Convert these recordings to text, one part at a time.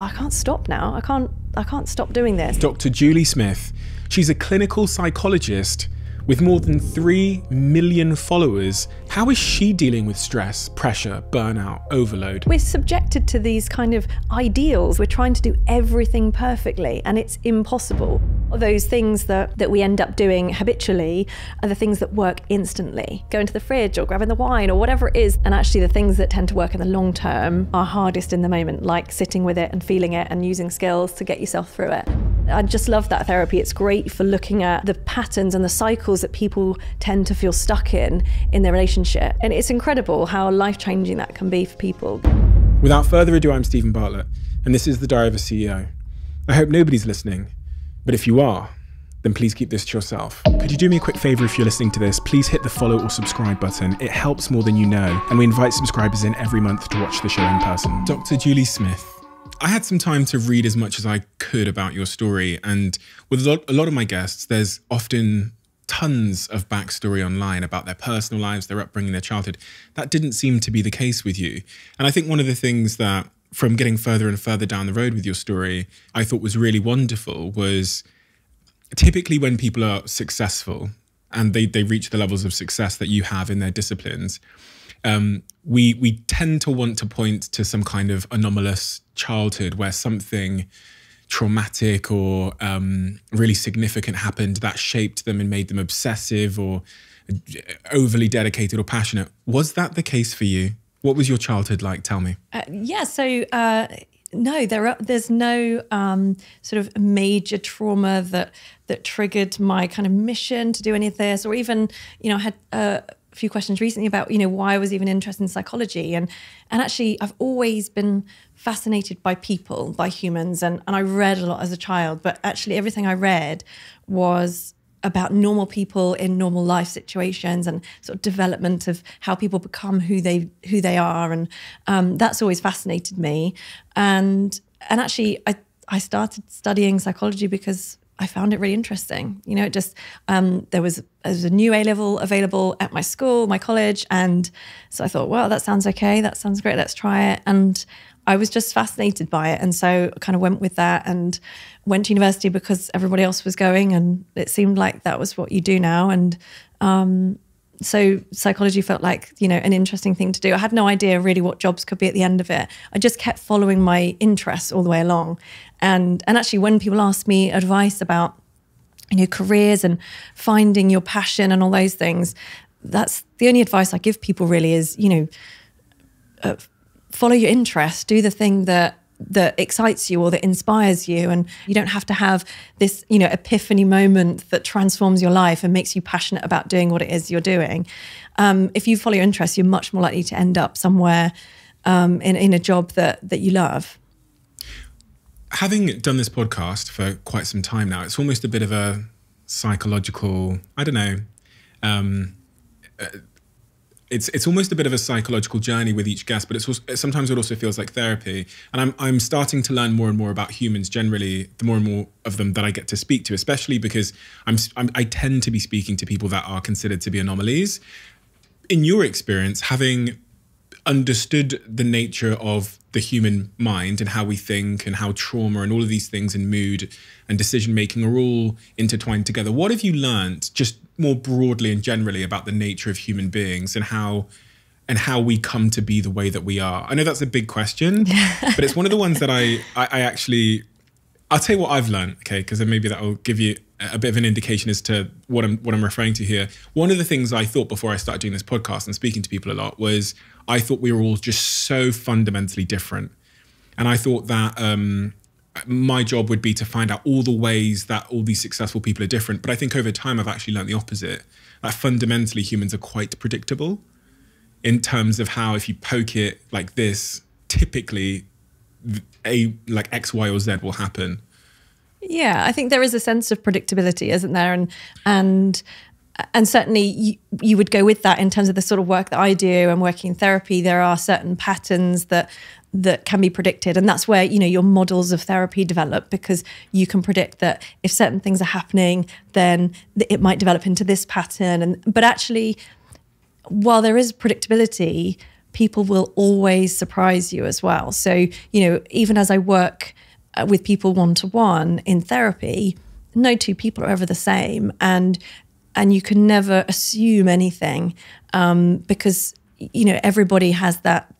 I can't stop now. I can't I can't stop doing this. Dr. Julie Smith. She's a clinical psychologist with more than 3 million followers, how is she dealing with stress, pressure, burnout, overload? We're subjected to these kind of ideals. We're trying to do everything perfectly, and it's impossible. Those things that, that we end up doing habitually are the things that work instantly. Going to the fridge or grabbing the wine or whatever it is. And actually, the things that tend to work in the long term are hardest in the moment, like sitting with it and feeling it and using skills to get yourself through it. I just love that therapy. It's great for looking at the patterns and the cycles that people tend to feel stuck in in their relationship. And it's incredible how life changing that can be for people. Without further ado, I'm Steven Bartlett, and this is the Diary of a CEO. I hope nobody's listening, but if you are, then please keep this to yourself. Could you do me a quick favor if you're listening to this? Please hit the follow or subscribe button. It helps more than you know, and we invite subscribers in every month to watch the show in person. Dr. Julie Smith I had some time to read as much as I could about your story. And with a lot, a lot of my guests, there's often tons of backstory online about their personal lives, their upbringing, their childhood. That didn't seem to be the case with you. And I think one of the things that, from getting further and further down the road with your story, I thought was really wonderful was typically when people are successful and they, they reach the levels of success that you have in their disciplines, um, we we tend to want to point to some kind of anomalous childhood where something traumatic or um, really significant happened that shaped them and made them obsessive or overly dedicated or passionate. Was that the case for you? What was your childhood like? Tell me. Uh, yeah, so uh, no, there are, there's no um, sort of major trauma that that triggered my kind of mission to do any of this, or even you know I had. a few questions recently about you know why I was even interested in psychology and and actually I've always been fascinated by people by humans and and I read a lot as a child but actually everything I read was about normal people in normal life situations and sort of development of how people become who they who they are and um, that's always fascinated me and and actually I I started studying psychology because I found it really interesting. You know, it just um, there was there was a new A level available at my school, my college, and so I thought, well, that sounds okay. That sounds great. Let's try it. And I was just fascinated by it, and so I kind of went with that and went to university because everybody else was going, and it seemed like that was what you do now. And um, so psychology felt like you know an interesting thing to do. I had no idea really what jobs could be at the end of it. I just kept following my interests all the way along, and and actually when people ask me advice about you know careers and finding your passion and all those things, that's the only advice I give people really is you know uh, follow your interest, do the thing that that excites you or that inspires you. And you don't have to have this you know epiphany moment that transforms your life and makes you passionate about doing what it is you're doing. Um, if you follow your interests you're much more likely to end up somewhere um, in, in a job that that you love. Having done this podcast for quite some time now it's almost a bit of a psychological i don't know um, it's it's almost a bit of a psychological journey with each guest, but it's also, sometimes it also feels like therapy. And I'm I'm starting to learn more and more about humans generally. The more and more of them that I get to speak to, especially because I'm, I'm I tend to be speaking to people that are considered to be anomalies. In your experience, having understood the nature of the human mind and how we think and how trauma and all of these things and mood and decision making are all intertwined together. What have you learned just more broadly and generally about the nature of human beings and how and how we come to be the way that we are? I know that's a big question, but it's one of the ones that I, I, I actually I'll tell you what I've learned, okay, because then maybe that will give you a bit of an indication as to what I'm what I'm referring to here. One of the things I thought before I started doing this podcast and speaking to people a lot was I thought we were all just so fundamentally different, and I thought that um, my job would be to find out all the ways that all these successful people are different. But I think over time I've actually learned the opposite. That fundamentally humans are quite predictable in terms of how if you poke it like this, typically a like X, Y, or Z will happen. Yeah, I think there is a sense of predictability, isn't there? And and and certainly you, you, would go with that in terms of the sort of work that I do and working in therapy. There are certain patterns that that can be predicted, and that's where you know your models of therapy develop because you can predict that if certain things are happening, then it might develop into this pattern. And but actually, while there is predictability, people will always surprise you as well. So, you know, even as I work uh, with people one to one in therapy, no two people are ever the same. And and you can never assume anything um, because you know everybody has that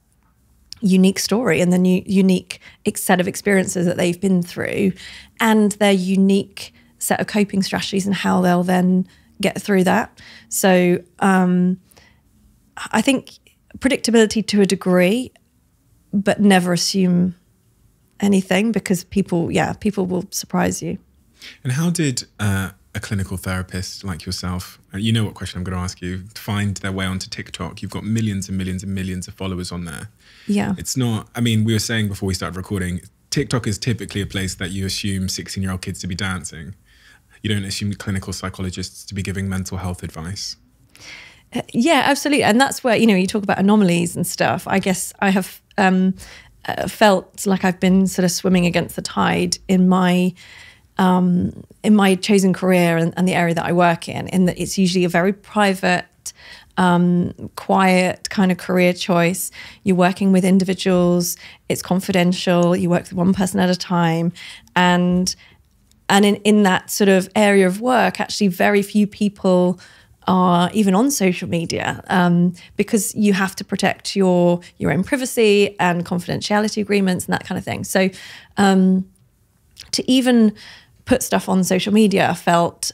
unique story and the new unique set of experiences that they've been through and their unique set of coping strategies and how they'll then get through that. So um, i think predictability to a degree but never assume anything because people yeah people will surprise you. And how did uh, a clinical therapist like yourself, uh, you know what question I'm going to ask you, find their way onto TikTok. You've got millions and millions and millions of followers on there. Yeah. It's not, I mean, we were saying before we started recording, TikTok is typically a place that you assume 16 year old kids to be dancing. You don't assume clinical psychologists to be giving mental health advice. Uh, yeah, absolutely. And that's where, you know, you talk about anomalies and stuff. I guess I have um, uh, felt like I've been sort of swimming against the tide in my um, in my chosen career and, and, the area that I work in, in that it's usually a very private, um, quiet kind of career choice. You're working with individuals, it's confidential, you work with one person at a time. And and in, in that sort of area of work, actually very few people are even on social media um, because you have to protect your your own privacy and confidentiality agreements and that kind of thing. So um, to even put stuff on social media felt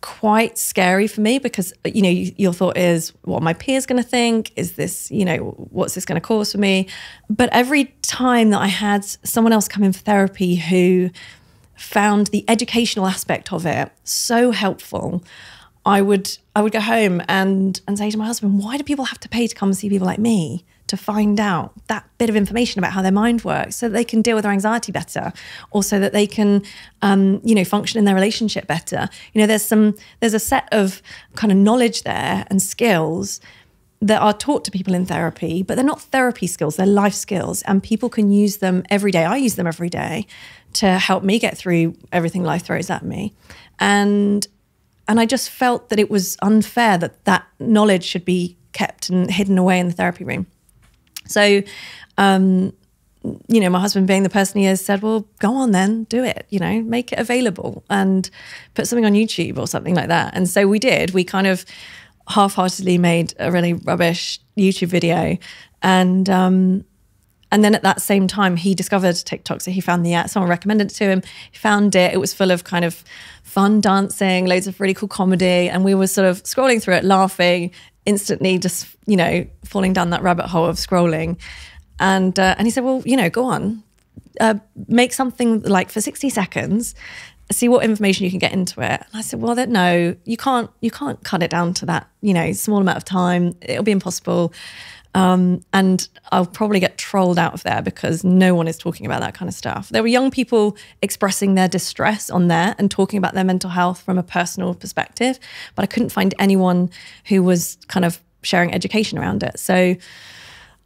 quite scary for me because you know your thought is what my peers going to think? Is this you know what's this going to cause for me? But every time that i had someone else come in for therapy who found the educational aspect of it so helpful i would i would go home and and say to my husband why do people have to pay to come see people like me to find out that bit of information about how their mind works so that they can deal with their anxiety better or so that they can um, you know function in their relationship better. You know there's some there's a set of kind of knowledge there and skills that are taught to people in therapy but they're not therapy skills they're life skills and people can use them every day. I use them every day to help me get through everything life throws at me. And and i just felt that it was unfair that that knowledge should be kept and hidden away in the therapy room so, um, you know, my husband being the person he is said, well, go on then, do it, you know, make it available and put something on YouTube or something like that. And so we did. We kind of half heartedly made a really rubbish YouTube video. And, um, and then at that same time, he discovered TikTok. So he found the app, someone recommended it to him. He found it. It was full of kind of fun dancing, loads of really cool comedy. And we were sort of scrolling through it, laughing, instantly just, you know, falling down that rabbit hole of scrolling. And uh, and he said, well, you know, go on, uh, make something like for 60 seconds, see what information you can get into it. And I said, well, no, you can't, you can't cut it down to that, you know, small amount of time. It'll be impossible. Um, and I'll probably get trolled out of there because no one is talking about that kind of stuff. There were young people expressing their distress on there and talking about their mental health from a personal perspective, but I couldn't find anyone who was kind of sharing education around it. So,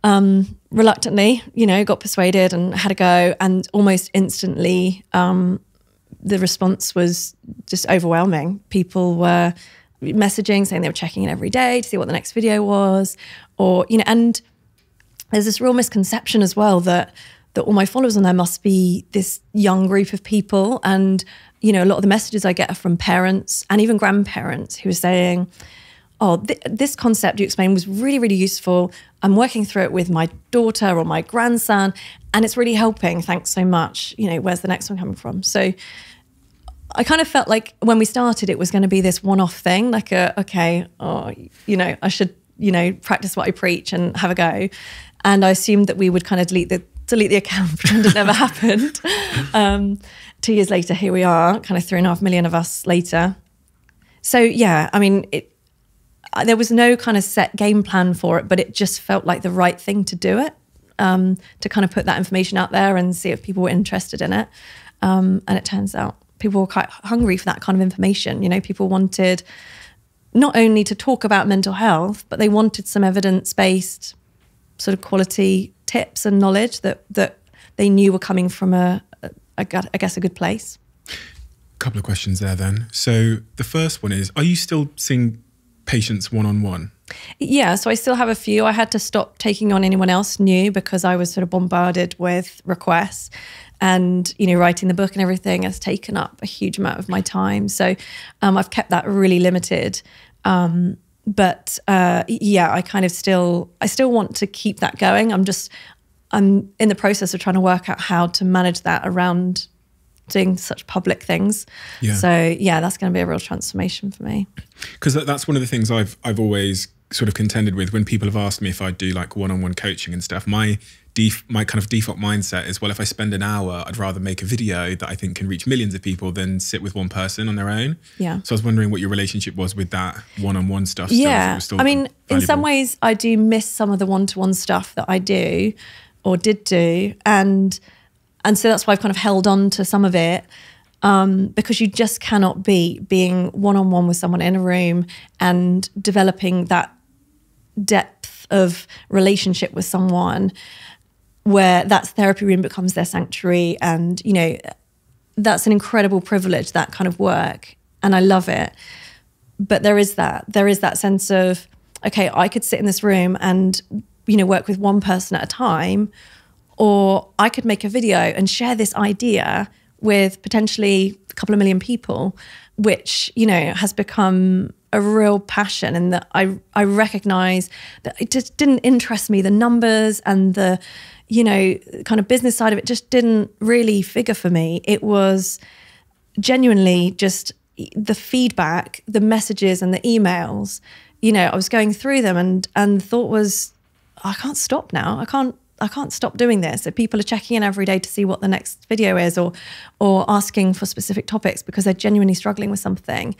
um, reluctantly, you know, got persuaded and had a go, and almost instantly, um, the response was just overwhelming. People were messaging saying they were checking in every day to see what the next video was or you know and there's this real misconception as well that that all my followers on there must be this young group of people. And you know a lot of the messages i get are from parents and even grandparents who are saying oh th- this concept you explained was really really useful. I'm working through it with my daughter or my grandson and it's really helping. Thanks so much. You know where's the next one coming from? So I kind of felt like when we started, it was going to be this one-off thing, like a okay, oh, you know, I should, you know, practice what I preach and have a go. And I assumed that we would kind of delete the delete the account, pretend it never happened. Um, two years later, here we are, kind of three and a half million of us later. So yeah, I mean, it, there was no kind of set game plan for it, but it just felt like the right thing to do it. Um, to kind of put that information out there and see if people were interested in it. Um, and it turns out people were quite hungry for that kind of information. You know, people wanted not only to talk about mental health, but they wanted some evidence based sort of quality tips and knowledge that that they knew were coming from a, a, a I guess a good place. A couple of questions there then. So the first one is: Are you still seeing patients one on one? Yeah, so I still have a few. I had to stop taking on anyone else new because I was sort of bombarded with requests. And, you know, writing the book and everything has taken up a huge amount of my time. So um, I've kept that really limited. Um, but uh, yeah, I kind of still, I still want to keep that going. I'm just, I'm in the process of trying to work out how to manage that around doing such public things. Yeah. So yeah, that's going to be a real transformation for me. Because that's one of the things I've I've always sort of contended with when people have asked me if I do like one-on-one coaching and stuff. My my kind of default mindset is well, if I spend an hour, I'd rather make a video that I think can reach millions of people than sit with one person on their own. Yeah. So I was wondering what your relationship was with that one-on-one stuff. Yeah. I mean, valuable. in some ways, I do miss some of the one-to-one stuff that I do or did do, and and so that's why I've kind of held on to some of it. Um, because you just cannot be being one on one with someone in a room and developing that depth of relationship with someone where that therapy room becomes their sanctuary and you know that's an incredible privilege that kind of work and i love it. But there is that. There is that sense of okay i could sit in this room and you know work with one person at a time or i could make a video and share this idea with potentially a couple of million people which you know has become a real passion and that I I recognize that it just didn't interest me the numbers and the you know kind of business side of it just didn't really figure for me it was genuinely just the feedback the messages and the emails you know I was going through them and and thought was I can't stop now I can't I can't stop doing this. So people are checking in every day to see what the next video is, or or asking for specific topics because they're genuinely struggling with something.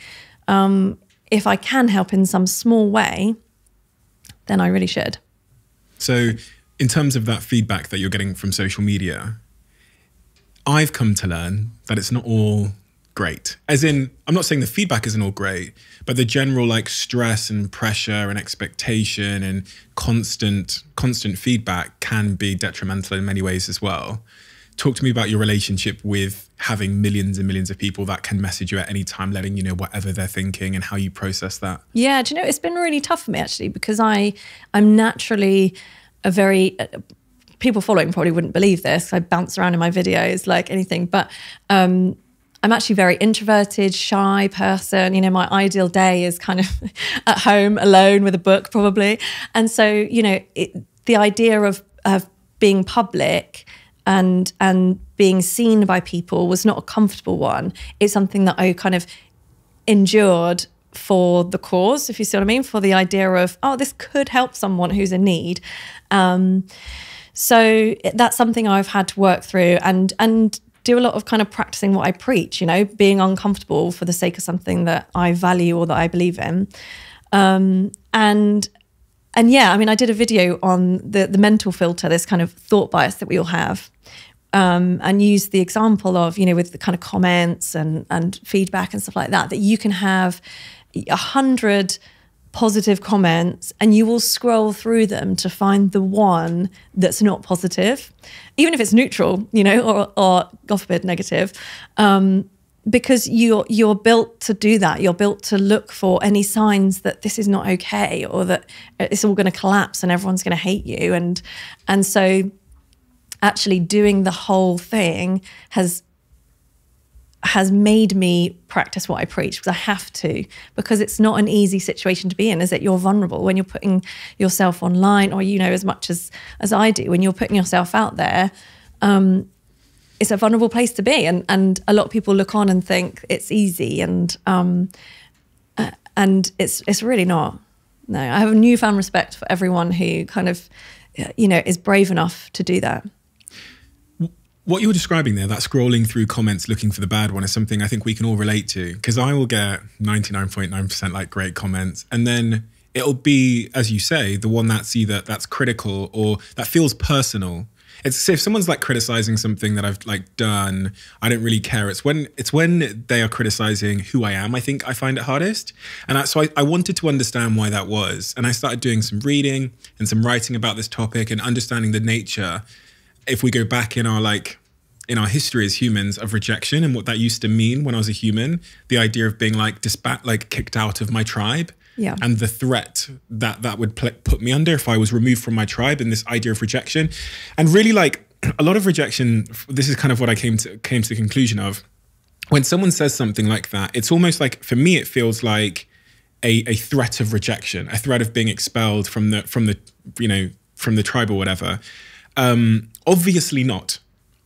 Um, if I can help in some small way, then I really should. So, in terms of that feedback that you're getting from social media, I've come to learn that it's not all great. As in, I'm not saying the feedback isn't all great, but the general like stress and pressure and expectation and constant constant feedback can be detrimental in many ways as well. Talk to me about your relationship with having millions and millions of people that can message you at any time, letting you know whatever they're thinking and how you process that. Yeah, do you know it's been really tough for me actually because I I'm naturally a very uh, people following probably wouldn't believe this. I bounce around in my videos like anything, but um, I'm actually very introverted, shy person. You know, my ideal day is kind of at home alone with a book, probably. And so, you know, it, the idea of of being public and and being seen by people was not a comfortable one. It's something that I kind of endured for the cause, if you see what I mean, for the idea of oh, this could help someone who's in need. Um, so that's something I've had to work through and and do a lot of kind of practicing what I preach, you know, being uncomfortable for the sake of something that I value or that I believe in. Um, and and yeah, I mean, I did a video on the the mental filter, this kind of thought bias that we all have, um, and use the example of you know with the kind of comments and and feedback and stuff like that that you can have a hundred positive comments and you will scroll through them to find the one that's not positive, even if it's neutral, you know, or, or God forbid, negative. Um, because you're you're built to do that. You're built to look for any signs that this is not okay or that it's all going to collapse and everyone's going to hate you. And and so actually doing the whole thing has has made me practice what I preach because I have to because it's not an easy situation to be in. Is that you're vulnerable when you're putting yourself online or you know as much as as I do when you're putting yourself out there um, it's a vulnerable place to be. And and a lot of people look on and think it's easy and um, uh, and it's it's really not. No I have a newfound respect for everyone who kind of you know is brave enough to do that what you're describing there, that scrolling through comments looking for the bad one, is something I think we can all relate to. Because I will get 99.9% like great comments, and then it'll be, as you say, the one that's either that's critical or that feels personal. It's if someone's like criticizing something that I've like done, I don't really care. It's when it's when they are criticizing who I am. I think I find it hardest, and I, so I, I wanted to understand why that was, and I started doing some reading and some writing about this topic and understanding the nature if we go back in our like in our history as humans of rejection and what that used to mean when I was a human, the idea of being like disbat like kicked out of my tribe Yeah. and the threat that that would pl- put me under if I was removed from my tribe and this idea of rejection, and really like a lot of rejection. This is kind of what I came to came to the conclusion of when someone says something like that. It's almost like for me, it feels like a, a threat of rejection, a threat of being expelled from the from the you know from the tribe or whatever. Um, obviously not.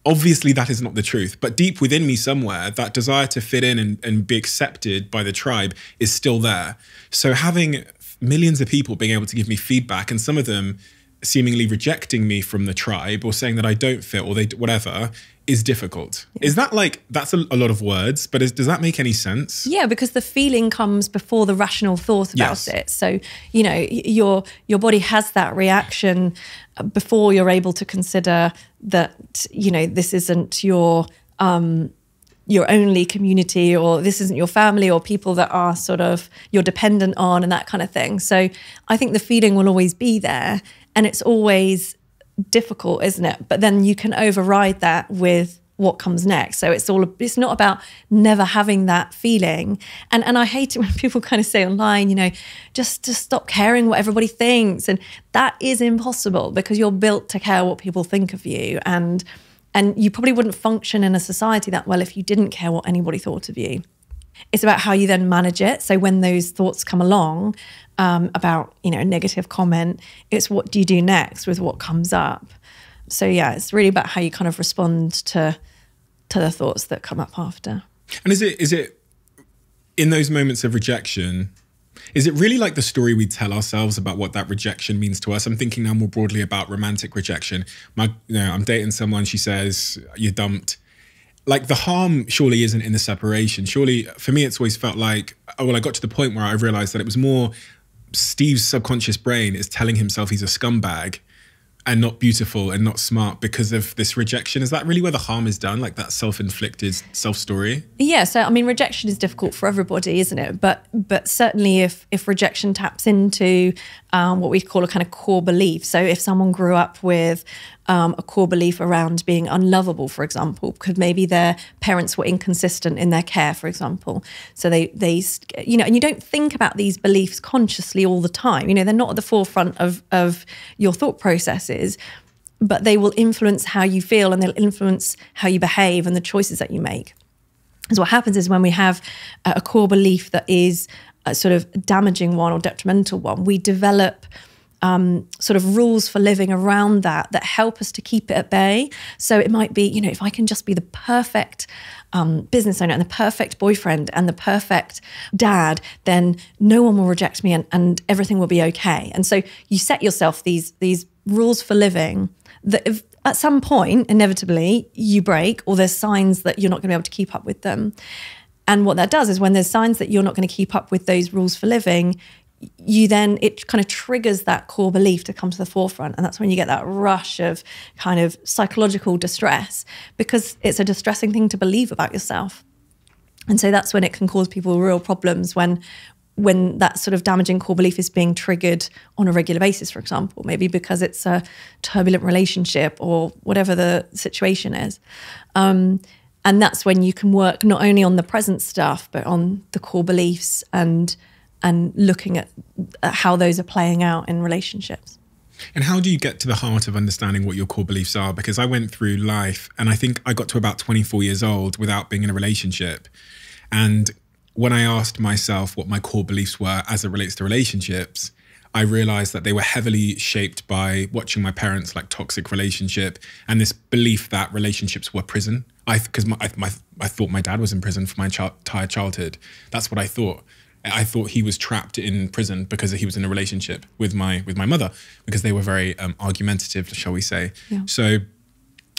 Obviously, that is not the truth. But deep within me, somewhere, that desire to fit in and, and be accepted by the tribe is still there. So, having millions of people being able to give me feedback, and some of them seemingly rejecting me from the tribe or saying that I don't fit or they whatever, is difficult. Is that like that's a, a lot of words? But is, does that make any sense? Yeah, because the feeling comes before the rational thought about Yes. it. So you know your your body has that reaction before you're able to consider that you know this isn't your um, your only community or this isn't your family or people that are sort of you're dependent on and that kind of thing. So I think the feeling will always be there, and it's always difficult, isn't it? But then you can override that with what comes next. So it's all it's not about never having that feeling. And and I hate it when people kind of say online, you know, just to stop caring what everybody thinks. And that is impossible because you're built to care what people think of you. And and you probably wouldn't function in a society that well if you didn't care what anybody thought of you. It's about how you then manage it. So when those thoughts come along um, about you know a negative comment, it's what do you do next with what comes up. So yeah, it's really about how you kind of respond to to the thoughts that come up after. And is it is it in those moments of rejection? Is it really like the story we tell ourselves about what that rejection means to us? I'm thinking now more broadly about romantic rejection. My, you know, I'm dating someone. She says you're dumped. Like the harm surely isn't in the separation. Surely for me, it's always felt like oh well, I got to the point where I realized that it was more Steve's subconscious brain is telling himself he's a scumbag and not beautiful and not smart because of this rejection. Is that really where the harm is done? Like that self-inflicted self story? Yeah, so I mean, rejection is difficult for everybody, isn't it? But but certainly, if if rejection taps into um, what we call a kind of core belief, so if someone grew up with um, a core belief around being unlovable, for example, because maybe their parents were inconsistent in their care, for example, so they they you know, and you don't think about these beliefs consciously all the time. You know, they're not at the forefront of of your thought processes but they will influence how you feel and they'll influence how you behave and the choices that you make. Because what happens is when we have a core belief that is a sort of damaging one or detrimental one, we develop um, sort of rules for living around that that help us to keep it at bay. So it might be, you know, if I can just be the perfect um, business owner and the perfect boyfriend and the perfect dad, then no one will reject me and, and everything will be okay. And so you set yourself these these rules for living that if at some point inevitably you break or there's signs that you're not going to be able to keep up with them. And what that does is when there's signs that you're not going to keep up with those rules for living, you then it kind of triggers that core belief to come to the forefront. And that's when you get that rush of kind of psychological distress because it's a distressing thing to believe about yourself. And so that's when it can cause people real problems when when that sort of damaging core belief is being triggered on a regular basis for example maybe because it's a turbulent relationship or whatever the situation is. Um, and that's when you can work not only on the present stuff but on the core beliefs and and looking at, at how those are playing out in relationships. And how do you get to the heart of understanding what your core beliefs are? Because I went through life and I think I got to about 24 years old without being in a relationship. And when I asked myself what my core beliefs were as it relates to relationships, I realized that they were heavily shaped by watching my parents like toxic relationship and this belief that relationships were prison. I because my, I, my, I thought my dad was in prison for my child, entire childhood. That's what I thought. I thought he was trapped in prison because he was in a relationship with my with my mother because they were very um, argumentative, shall we say? Yeah. So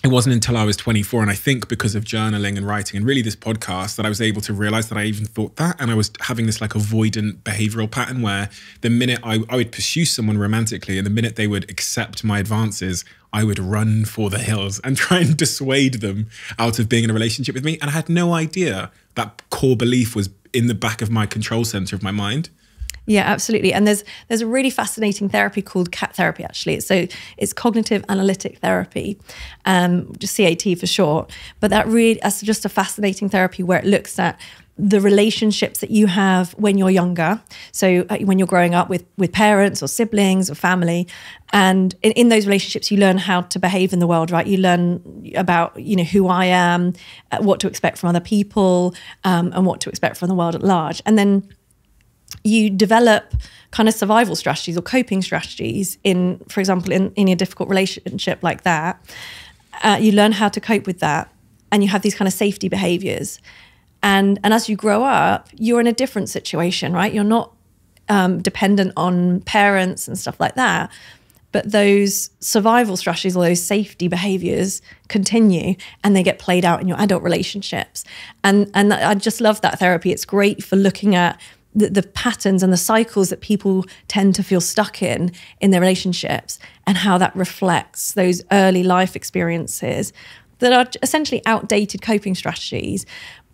it wasn't until I was 24, and I think because of journaling and writing and really this podcast that I was able to realize that I even thought that, and I was having this like avoidant behavioral pattern where the minute I, I would pursue someone romantically, and the minute they would accept my advances, I would run for the hills and try and dissuade them out of being in a relationship with me. And I had no idea that core belief was in the back of my control center of my mind. Yeah, absolutely. And there's there's a really fascinating therapy called CAT therapy. Actually, so it's cognitive analytic therapy, um, just CAT for short. But that really that's just a fascinating therapy where it looks at the relationships that you have when you're younger. So uh, when you're growing up with with parents or siblings or family. And in, in, those relationships you learn how to behave in the world right? You learn about you know who i am uh, what to expect from other people um, and what to expect from the world at large. And then you develop kind of survival strategies or coping strategies in for example in, in a difficult relationship like that. Uh, you learn how to cope with that and you have these kind of safety behaviors and and as you grow up you're in a different situation right? You're not um, dependent on parents and stuff like that. But those survival strategies or those safety behaviors continue and they get played out in your adult relationships. And and i just love that therapy. It's great for looking at the, the, patterns and the cycles that people tend to feel stuck in in their relationships and how that reflects those early life experiences that are essentially outdated coping strategies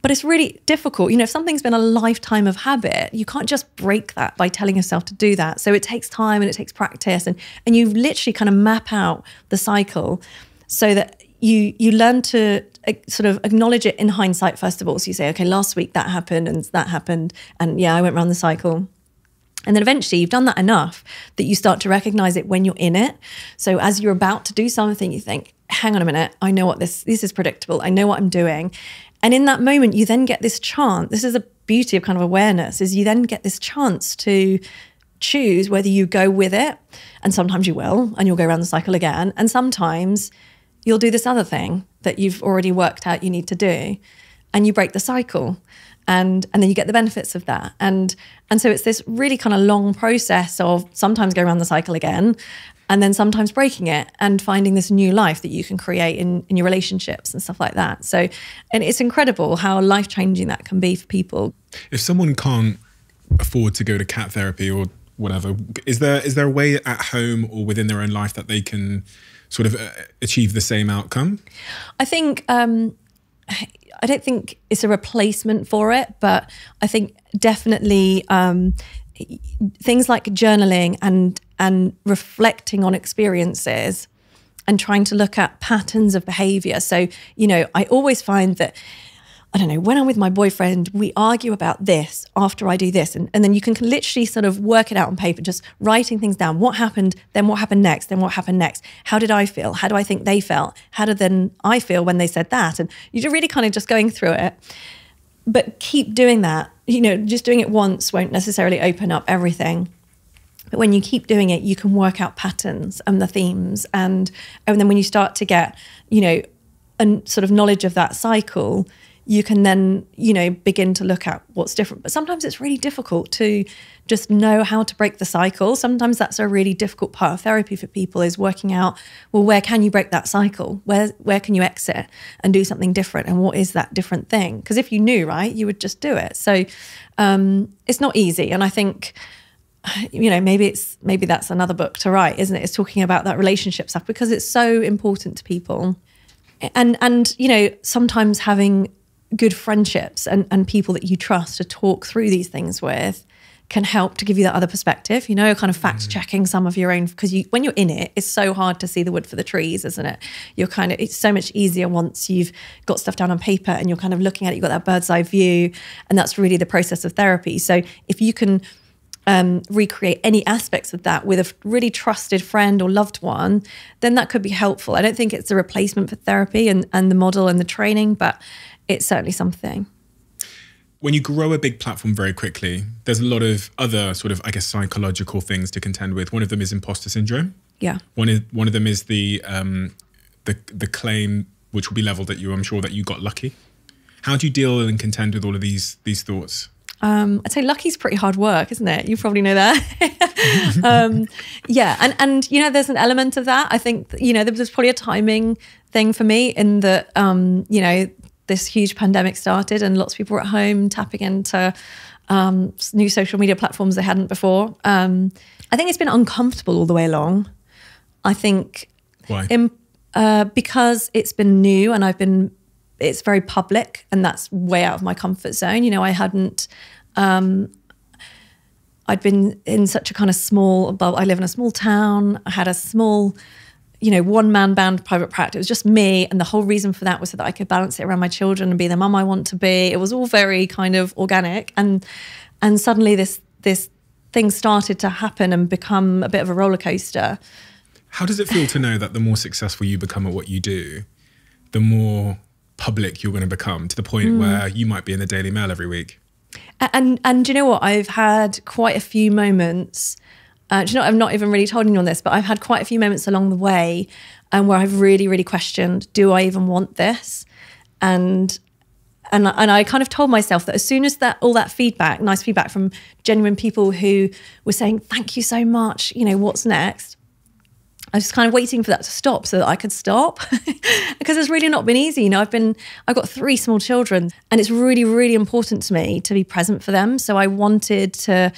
but it's really difficult. You know, if something's been a lifetime of habit, you can't just break that by telling yourself to do that. So it takes time and it takes practice and and you literally kind of map out the cycle so that you you learn to uh, sort of acknowledge it in hindsight first of all. So you say, okay, last week that happened and that happened and yeah, I went around the cycle. And then eventually you've done that enough that you start to recognize it when you're in it. So as you're about to do something, you think, hang on a minute, I know what this this is predictable. I know what I'm doing. And in that moment, you then get this chance. This is a beauty of kind of awareness, is you then get this chance to choose whether you go with it. And sometimes you will, and you'll go around the cycle again. And sometimes you'll do this other thing that you've already worked out you need to do. And you break the cycle. And and then you get the benefits of that. And and so it's this really kind of long process of sometimes go around the cycle again and then sometimes breaking it and finding this new life that you can create in, in your relationships and stuff like that. So, and it's incredible how life changing that can be for people. If someone can't afford to go to CAT therapy or whatever, is there is there a way at home or within their own life that they can sort of uh, achieve the same outcome? I think. Um, I don't think it's a replacement for it, but I think definitely um, things like journaling and and reflecting on experiences and trying to look at patterns of behavior. So, you know, I always find that I don't know, when I'm with my boyfriend, we argue about this after I do this. And, and then you can literally sort of work it out on paper, just writing things down. What happened, then what happened next, then what happened next? How did I feel? How do I think they felt? How did then I feel when they said that? And you're really kind of just going through it. But keep doing that. You know, just doing it once won't necessarily open up everything. But when you keep doing it, you can work out patterns and the themes. And, and then when you start to get, you know, a sort of knowledge of that cycle, you can then, you know, begin to look at what's different. But sometimes it's really difficult to just know how to break the cycle. Sometimes that's a really difficult part of therapy for people is working out, well, where can you break that cycle? Where where can you exit and do something different? And what is that different thing? Because if you knew, right, you would just do it. So um, it's not easy. And I think you know maybe it's maybe that's another book to write isn't it it's talking about that relationship stuff because it's so important to people and and you know sometimes having good friendships and and people that you trust to talk through these things with can help to give you that other perspective you know kind of fact checking some of your own because you when you're in it it's so hard to see the wood for the trees isn't it? You're kind of it's so much easier once you've got stuff down on paper and you're kind of looking at it you've got that bird's eye view and that's really the process of therapy. So if you can um, recreate any aspects of that with a really trusted friend or loved one, then that could be helpful. I don't think it's a replacement for therapy and, and the model and the training, but it's certainly something. When you grow a big platform very quickly, there's a lot of other sort of, I guess, psychological things to contend with. One of them is imposter syndrome. Yeah. One is one of them is the um, the the claim which will be leveled at you. I'm sure that you got lucky. How do you deal and contend with all of these these thoughts? Um, I'd say lucky's pretty hard work, isn't it? You probably know that. um, yeah, and and you know, there's an element of that. I think you know there was probably a timing thing for me in that um, you know this huge pandemic started and lots of people were at home tapping into um, new social media platforms they hadn't before. Um, I think it's been uncomfortable all the way along. I think why in, uh, because it's been new and I've been it's very public and that's way out of my comfort zone. You know, I hadn't um, I'd been in such a kind of small. I live in a small town. I had a small, you know, one man band private practice. It was just me. And the whole reason for that was so that I could balance it around my children and be the mum I want to be. It was all very kind of organic. And and suddenly this this thing started to happen and become a bit of a roller coaster. How does it feel to know that the more successful you become at what you do, the more public you're going to become to the point mm. where you might be in the Daily Mail every week? And and do you know what? I've had quite a few moments. Uh, do you know? I've not even really told anyone on this, but I've had quite a few moments along the way, um, where I've really, really questioned: Do I even want this? And and and I kind of told myself that as soon as that all that feedback, nice feedback from genuine people who were saying, "Thank you so much," you know, what's next? I was kind of waiting for that to stop so that I could stop because it's really not been easy. You know, I've been, I've got three small children and it's really, really important to me to be present for them. So I wanted to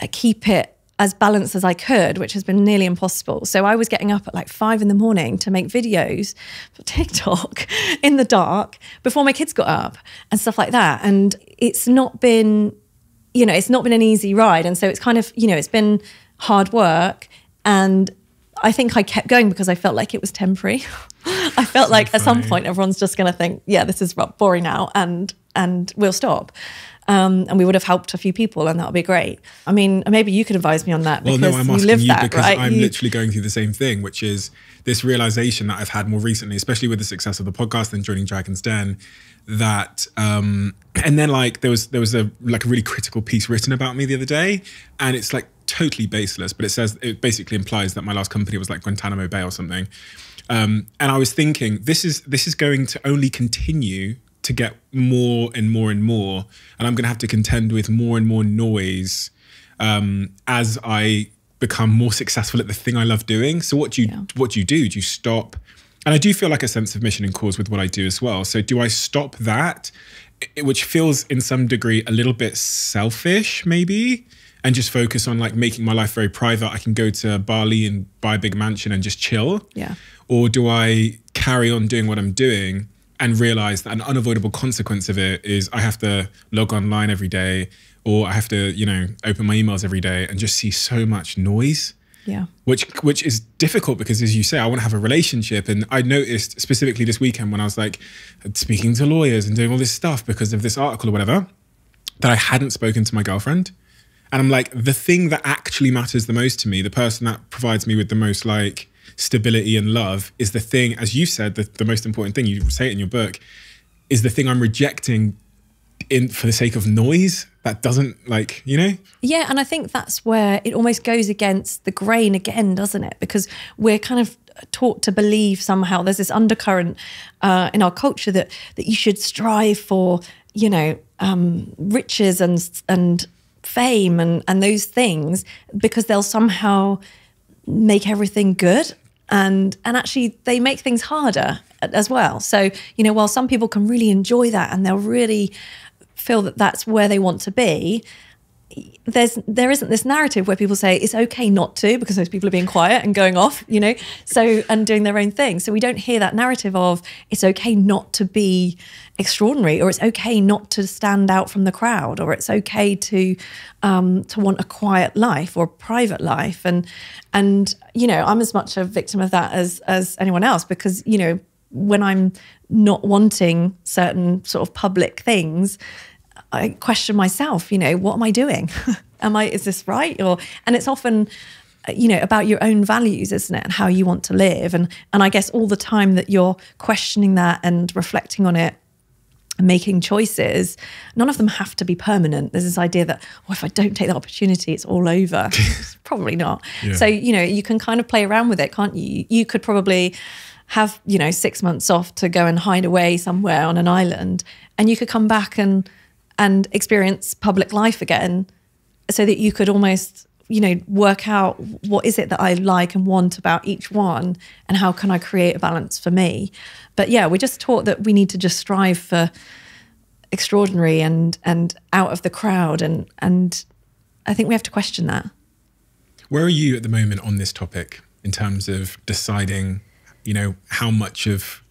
uh, keep it as balanced as I could, which has been nearly impossible. So I was getting up at like five in the morning to make videos for TikTok in the dark before my kids got up and stuff like that. And it's not been, you know, it's not been an easy ride. And so it's kind of, you know, it's been hard work and I think I kept going because I felt like it was temporary. I felt so like funny. at some point everyone's just going to think, yeah, this is boring now, and and we'll stop. Um, and we would have helped a few people, and that would be great. I mean, maybe you could advise me on that. Well, no, I'm asking you, you that, because right? I'm you... literally going through the same thing, which is this realization that I've had more recently, especially with the success of the podcast and joining Dragon's Den. That um, and then like there was there was a like a really critical piece written about me the other day, and it's like totally baseless, but it says it basically implies that my last company was like Guantanamo Bay or something. Um, and I was thinking, this is this is going to only continue to get more and more and more, and I'm going to have to contend with more and more noise um, as I become more successful at the thing I love doing. So what do you yeah. what do you do? Do you stop? And I do feel like a sense of mission and cause with what I do as well. So do I stop that, which feels in some degree a little bit selfish, maybe? and just focus on like making my life very private. I can go to Bali and buy a big mansion and just chill. Yeah. Or do I carry on doing what I'm doing and realize that an unavoidable consequence of it is I have to log online every day or I have to, you know, open my emails every day and just see so much noise. Yeah. Which which is difficult because as you say, I want to have a relationship. And I noticed specifically this weekend when I was like speaking to lawyers and doing all this stuff because of this article or whatever, that I hadn't spoken to my girlfriend. And I'm like, the thing that actually matters the most to me, the person that provides me with the most like stability and love is the thing, as you said, the, the most important thing, you say it in your book, is the thing I'm rejecting in for the sake of noise that doesn't like you know? Yeah and i think that's where it almost goes against the grain again doesn't it? Because we're kind of taught to believe somehow there's this undercurrent uh, in our culture that that you should strive for you know um, riches and and fame and, and those things because they'll somehow make everything good and and actually they make things harder as well. So you know while some people can really enjoy that and they'll really feel that that's where they want to be there's there isn't this narrative where people say it's okay not to because those people are being quiet and going off you know so and doing their own thing. So we don't hear that narrative of it's okay not to be extraordinary or it's okay not to stand out from the crowd or it's okay to um, to want a quiet life or a private life. And and you know I'm as much a victim of that as as anyone else because you know when I'm not wanting certain sort of public things I question myself, you know, what am I doing? am I, is this right? Or, and it's often, you know, about your own values, isn't it? And how you want to live. And, and I guess all the time that you're questioning that and reflecting on it, and making choices, none of them have to be permanent. There's this idea that, oh, if I don't take that opportunity, it's all over. probably not. Yeah. So, you know, you can kind of play around with it, can't you? You could probably have, you know, six months off to go and hide away somewhere on an island, and you could come back and and experience public life again so that you could almost you know work out what is it that I like and want about each one and how can I create a balance for me. But yeah we're just taught that we need to just strive for extraordinary and and out of the crowd and and I think we have to question that. Where are you at the moment on this topic in terms of deciding you know how much of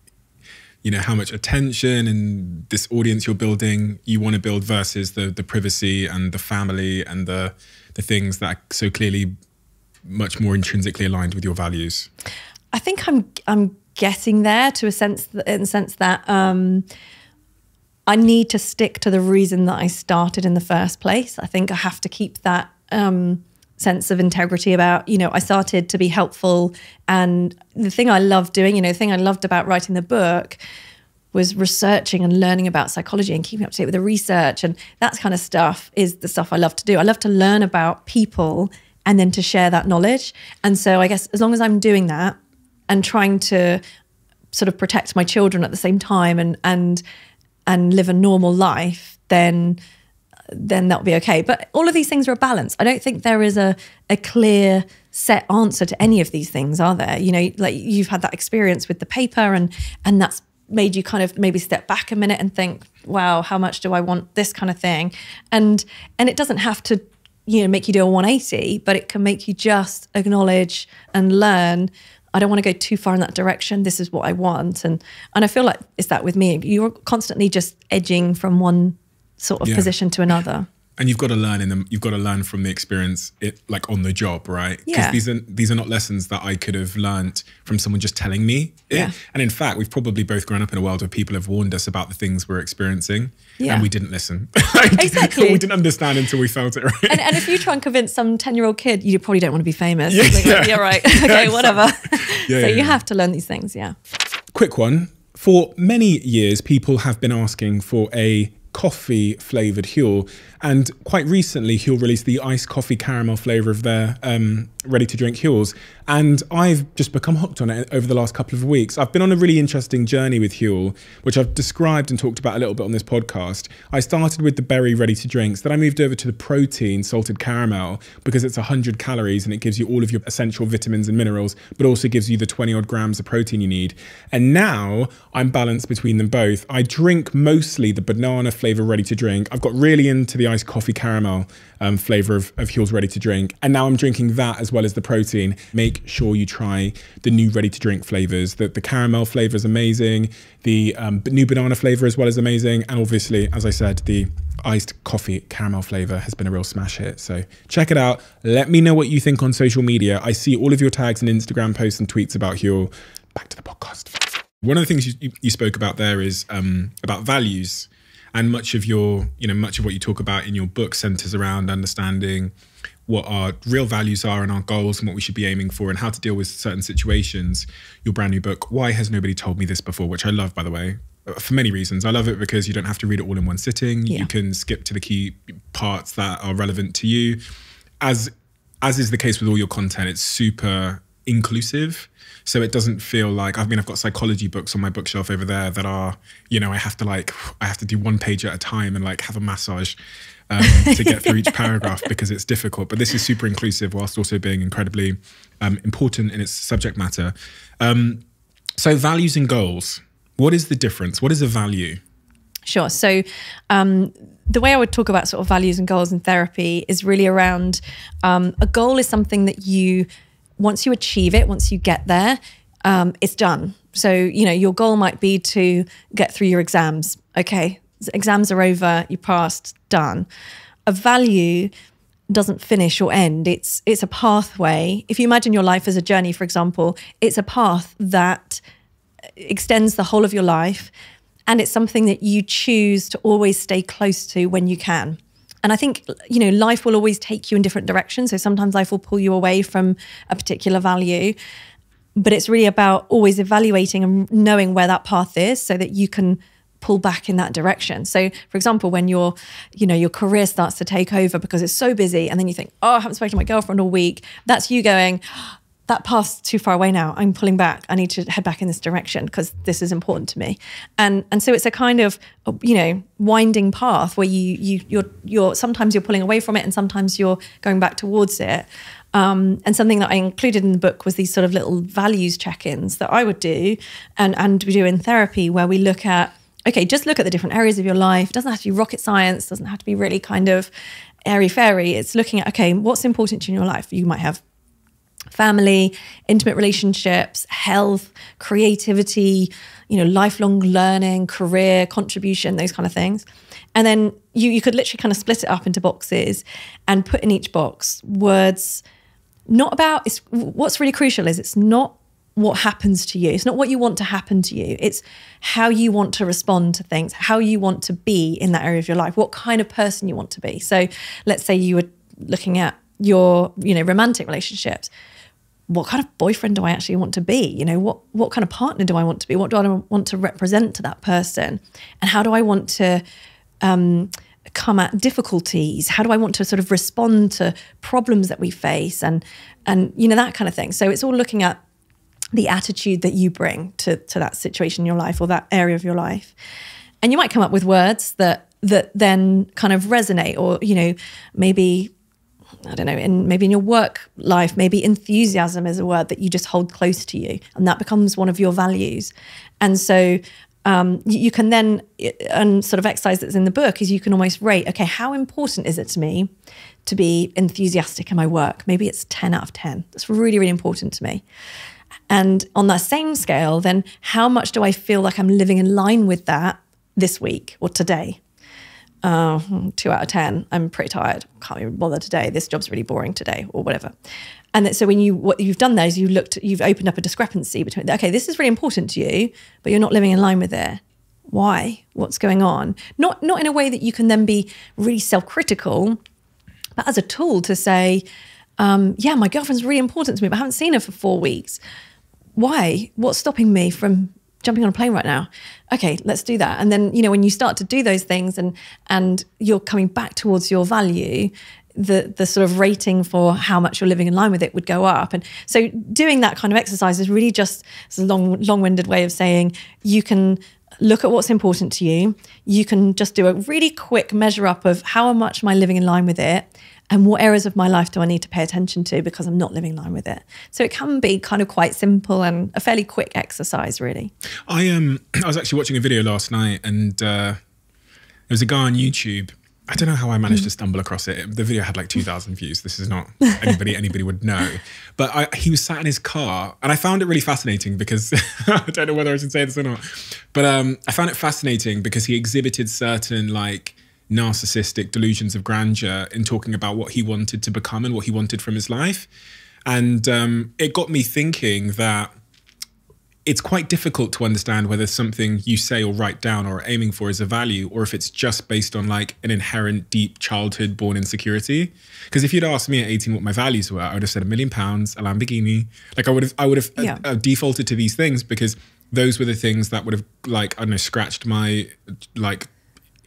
you know how much attention and this audience you're building you want to build versus the the privacy and the family and the the things that are so clearly much more intrinsically aligned with your values I think I'm I'm getting there to a sense that, in the sense that um, I need to stick to the reason that I started in the first place. I think I have to keep that um, sense of integrity about you know I started to be helpful, and the thing I loved doing, you know, the thing I loved about writing the book was researching and learning about psychology and keeping up to date with the research and that kind of stuff is the stuff I love to do. I love to learn about people and then to share that knowledge. And so I guess as long as I'm doing that, and trying to sort of protect my children at the same time and and and live a normal life, then then that'll be okay. But all of these things are a balance. I don't think there is a a clear set answer to any of these things, are there? You know, like you've had that experience with the paper and and that's made you kind of maybe step back a minute and think, wow, how much do I want this kind of thing? And and it doesn't have to, you know, make you do a 180, but it can make you just acknowledge and learn I don't want to go too far in that direction. This is what I want. And and I feel like it's that with me. You're constantly just edging from one sort of yeah. position to another. And you've got to learn in them. You've got to learn from the experience, it like on the job, right? Because yeah. these are these are not lessons that I could have learned from someone just telling me. It. Yeah. And in fact, we've probably both grown up in a world where people have warned us about the things we're experiencing, yeah. and we didn't listen. like, exactly. we didn't understand until we felt it. Right. And, and if you try and convince some ten-year-old kid, you probably don't want to be famous. Yeah, like, yeah. yeah right. okay, whatever. Yeah, so you have to learn these things. Yeah. Quick one. For many years, people have been asking for a coffee flavored Huel. And quite recently, Huel released the iced coffee caramel flavor of their um, ready to drink Huels. And I've just become hooked on it over the last couple of weeks. I've been on a really interesting journey with Huel, which I've described and talked about a little bit on this podcast. I started with the berry ready to drinks, then I moved over to the protein salted caramel because it's 100 calories and it gives you all of your essential vitamins and minerals, but also gives you the 20 odd grams of protein you need. And now I'm balanced between them both. I drink mostly the banana flavor ready to drink. I've got really into the iced coffee caramel um, flavor of, of Huel's ready to drink. And now I'm drinking that as well as the protein. Make sure you try the new ready to drink flavors. The, the caramel flavor is amazing. The um, new banana flavor as well is amazing. And obviously, as I said, the iced coffee caramel flavor has been a real smash hit. So check it out. Let me know what you think on social media. I see all of your tags and Instagram posts and tweets about Huel. Back to the podcast. One of the things you, you spoke about there is um, about values and much of your you know much of what you talk about in your book centers around understanding what our real values are and our goals and what we should be aiming for and how to deal with certain situations. Your brand new book why has nobody told me this before? Which i love by the way uh, for many reasons. I love it because you don't have to read it all in one sitting. Yeah. you can skip to the key parts that are relevant to you. As as is the case with all your content it's super inclusive so it doesn't feel like I mean I've got psychology books on my bookshelf over there that are you know I have to like I have to do one page at a time and like have a massage um, to get through each paragraph because it's difficult. But this is super inclusive whilst also being incredibly um, important in its subject matter. Um, so values and goals. What is the difference? What is a value? Sure. So um, the way I would talk about sort of values and goals in therapy is really around um, a goal is something that you once you achieve it, once you get there, um, it's done. So, you know, your goal might be to get through your exams. Okay, exams are over, you passed, done. A value doesn't finish or end. It's it's a pathway. If you imagine your life as a journey, for example, it's a path that extends the whole of your life and it's something that you choose to always stay close to when you can. And I think, you know, life will always take you in different directions. So sometimes life will pull you away from a particular value. But it's really about always evaluating and knowing where that path is so that you can pull back in that direction. So, for example, when your, you know, your career starts to take over because it's so busy, and then you think, oh, I haven't spoken to my girlfriend all week. That's you going, that path's too far away now. I'm pulling back. I need to head back in this direction because this is important to me. And and so it's a kind of you know winding path where you you you're you're sometimes you're pulling away from it and sometimes you're going back towards it. Um, and something that I included in the book was these sort of little values check-ins that I would do and and we do in therapy where we look at okay, just look at the different areas of your life. It doesn't have to be rocket science, doesn't have to be really kind of airy fairy. It's looking at okay, what's important to you in your life. You might have family, intimate relationships, health, creativity, you know, lifelong learning, career, contribution, those kind of things. And then you you could literally kind of split it up into boxes and put in each box words not about it's what's really crucial is it's not what happens to you. It's not what you want to happen to you. It's how you want to respond to things, how you want to be in that area of your life, what kind of person you want to be. So let's say you were looking at your, you know, romantic relationships. What kind of boyfriend do I actually want to be? You know, what what kind of partner do I want to be? What do I want to represent to that person? And how do I want to um, come at difficulties? How do I want to sort of respond to problems that we face and and you know that kind of thing. So it's all looking at the attitude that you bring to, to that situation in your life or that area of your life. And you might come up with words that that then kind of resonate or, you know, maybe I don't know, in maybe in your work life, maybe enthusiasm is a word that you just hold close to you, and that becomes one of your values. And so um, you, you, can then, and sort of exercise that's in the book is you can almost rate, okay, how important is it to me to be enthusiastic in my work? Maybe it's 10 out of 10. That's really, really important to me. And on that same scale, then how much do I feel like I'm living in line with that this week or today? Uh, two out of 10. I'm pretty tired. Can't even bother today. This job's really boring today or whatever. And that, so when you, what you've done there is you looked, you've opened up a discrepancy between, okay, this is really important to you, but you're not living in line with it. Why? What's going on? Not, not in a way that you can then be really self-critical, but as a tool to say, um, yeah, my girlfriend's really important to me, but I haven't seen her for four weeks why? What's stopping me from jumping on a plane right now? Okay, let's do that. And then, you know, when you start to do those things and and you're coming back towards your value, the the sort of rating for how much you're living in line with it would go up. And so doing that kind of exercise is really just a long long-winded way of saying you can look at what's important to you. You can just do a really quick measure up of how much am I living in line with it and what areas of my life do I need to pay attention to because I'm not living in line with it. So it can be kind of quite simple and a fairly quick exercise, really. I um I was actually watching a video last night, and uh, there was a guy on YouTube. I don't know how I managed mm. to stumble across it. The video had like 2,000 views. This is not anybody anybody would know. But I, he was sat in his car, and I found it really fascinating because I don't know whether I should say this or not. But um, I found it fascinating because he exhibited certain like narcissistic delusions of grandeur in talking about what he wanted to become and what he wanted from his life. And um, it got me thinking that it's quite difficult to understand whether something you say or write down or aiming for is a value or if it's just based on like an inherent deep childhood born insecurity because if you'd asked me at 18 what my values were i would have said a million pounds a lamborghini like i would have i would have uh, yeah. uh, defaulted to these things because those were the things that would have like i don't know scratched my like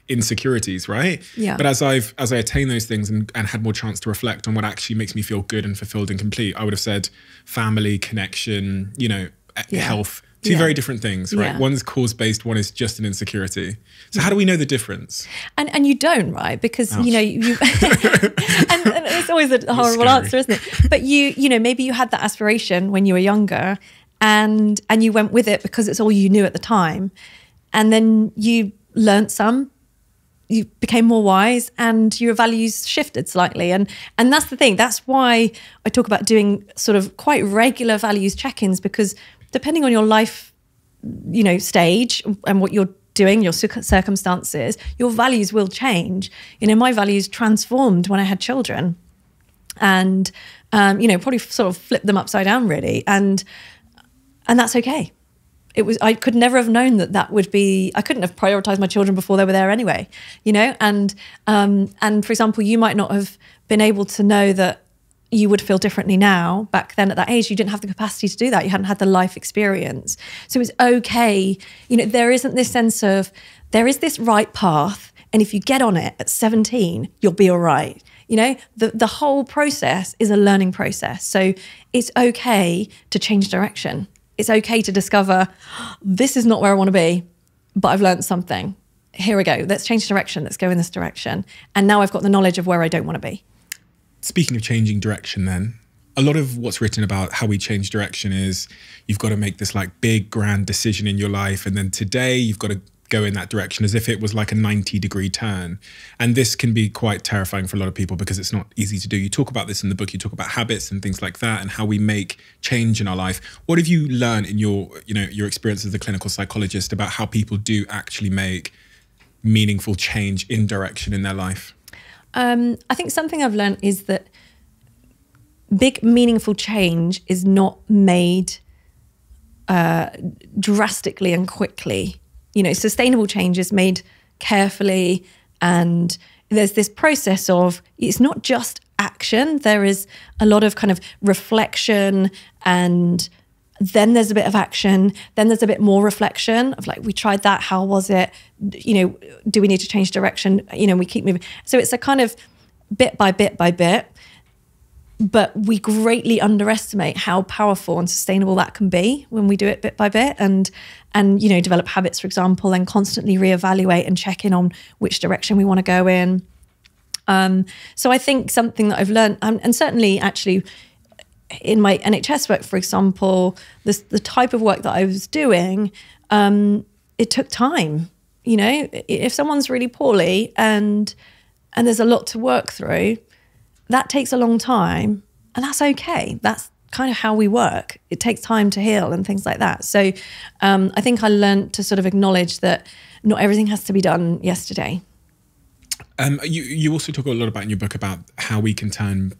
insecurities, right? Yeah. But as I've as I attain those things and, and had more chance to reflect on what actually makes me feel good and fulfilled and complete, I would have said family, connection, you know, yeah. health. Two yeah. very different things, right? Yeah. One is cause based, one is just an insecurity. So how do we know the difference? And and you don't, right? Because Ouch. you oh. know you, and, and, it's always a horrible answer, isn't it? But you you know maybe you had that aspiration when you were younger, and and you went with it because it's all you knew at the time, and then you learnt some you became more wise and your values shifted slightly. And and that's the thing. That's why i talk about doing sort of quite regular values check-ins because depending on your life you know stage and what you're doing your circumstances your values will change. You know my values transformed when i had children and um, you know probably sort of flipped them upside down really. And and that's okay it was I could never have known that that would be I couldn't have prioritized my children before they were there anyway you know? And um, and for example you might not have been able to know that you would feel differently now back then at that age. You didn't have the capacity to do that. You hadn't had the life experience. So it's okay. You know there isn't this sense of there is this right path and if you get on it at 17 you'll be all right. You know the the whole process is a learning process. So it's okay to change direction it's okay to discover this is not where I want to be, but I've learned something. Here we go. Let's change direction. Let's go in this direction. And now I've got the knowledge of where I don't want to be. Speaking of changing direction, then, a lot of what's written about how we change direction is you've got to make this like big grand decision in your life. And then today you've got to go in that direction as if it was like a 90 degree turn. And this can be quite terrifying for a lot of people because it's not easy to do. You talk about this in the book, you talk about habits and things like that and how we make change in our life. What have you learned in your, you know, your experience as a clinical psychologist about how people do actually make meaningful change in direction in their life? Um, I think something I've learned is that big, meaningful change is not made uh, drastically and quickly. You know, sustainable change is made carefully, and there's this process of it's not just action, there is a lot of kind of reflection and then there's a bit of action. Then there's a bit more reflection of like we tried that. How was it? You know do we need to change direction? You know we keep moving. So it's a kind of bit by bit by bit but we greatly underestimate how powerful and sustainable that can be when we do it bit by bit and and you know develop habits for example and constantly reevaluate and check in on which direction we want to go in um, so i think something that i've learned um, and certainly actually in my NHS work, for example, this, the type of work that I was doing, um, it took time. You know, if someone's really poorly and and there's a lot to work through, that takes a long time, and that's okay. That's kind of how we work. It takes time to heal and things like that. So, um, I think I learned to sort of acknowledge that not everything has to be done yesterday. Um, you you also talk a lot about in your book about how we can turn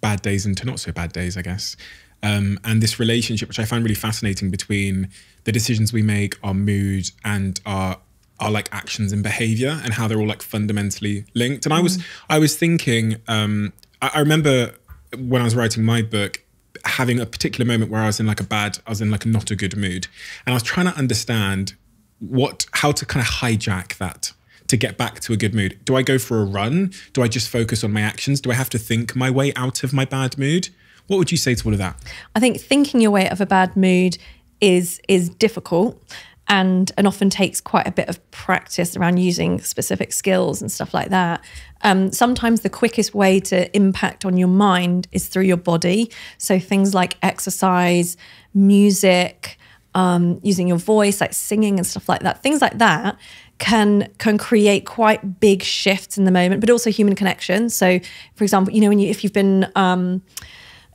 bad days into not so bad days, I guess. Um, and this relationship, which I find really fascinating, between the decisions we make, our mood, and our our like actions and behavior, and how they're all like fundamentally linked. And I was I was thinking, um, I, remember when I was writing my book, having a particular moment where I was in like a bad, I was in like not a good mood, and I was trying to understand what how to kind of hijack that to get back to a good mood? Do I go for a run? Do I just focus on my actions? Do I have to think my way out of my bad mood? What would you say to all of that? I think thinking your way out of a bad mood is is difficult and and often takes quite a bit of practice around using specific skills and stuff like that. Um, sometimes the quickest way to impact on your mind is through your body. So things like exercise, music, um, using your voice, like singing and stuff like that. Things like that can can create quite big shifts in the moment, but also human connection. So, for example, you know, when you if you've been um,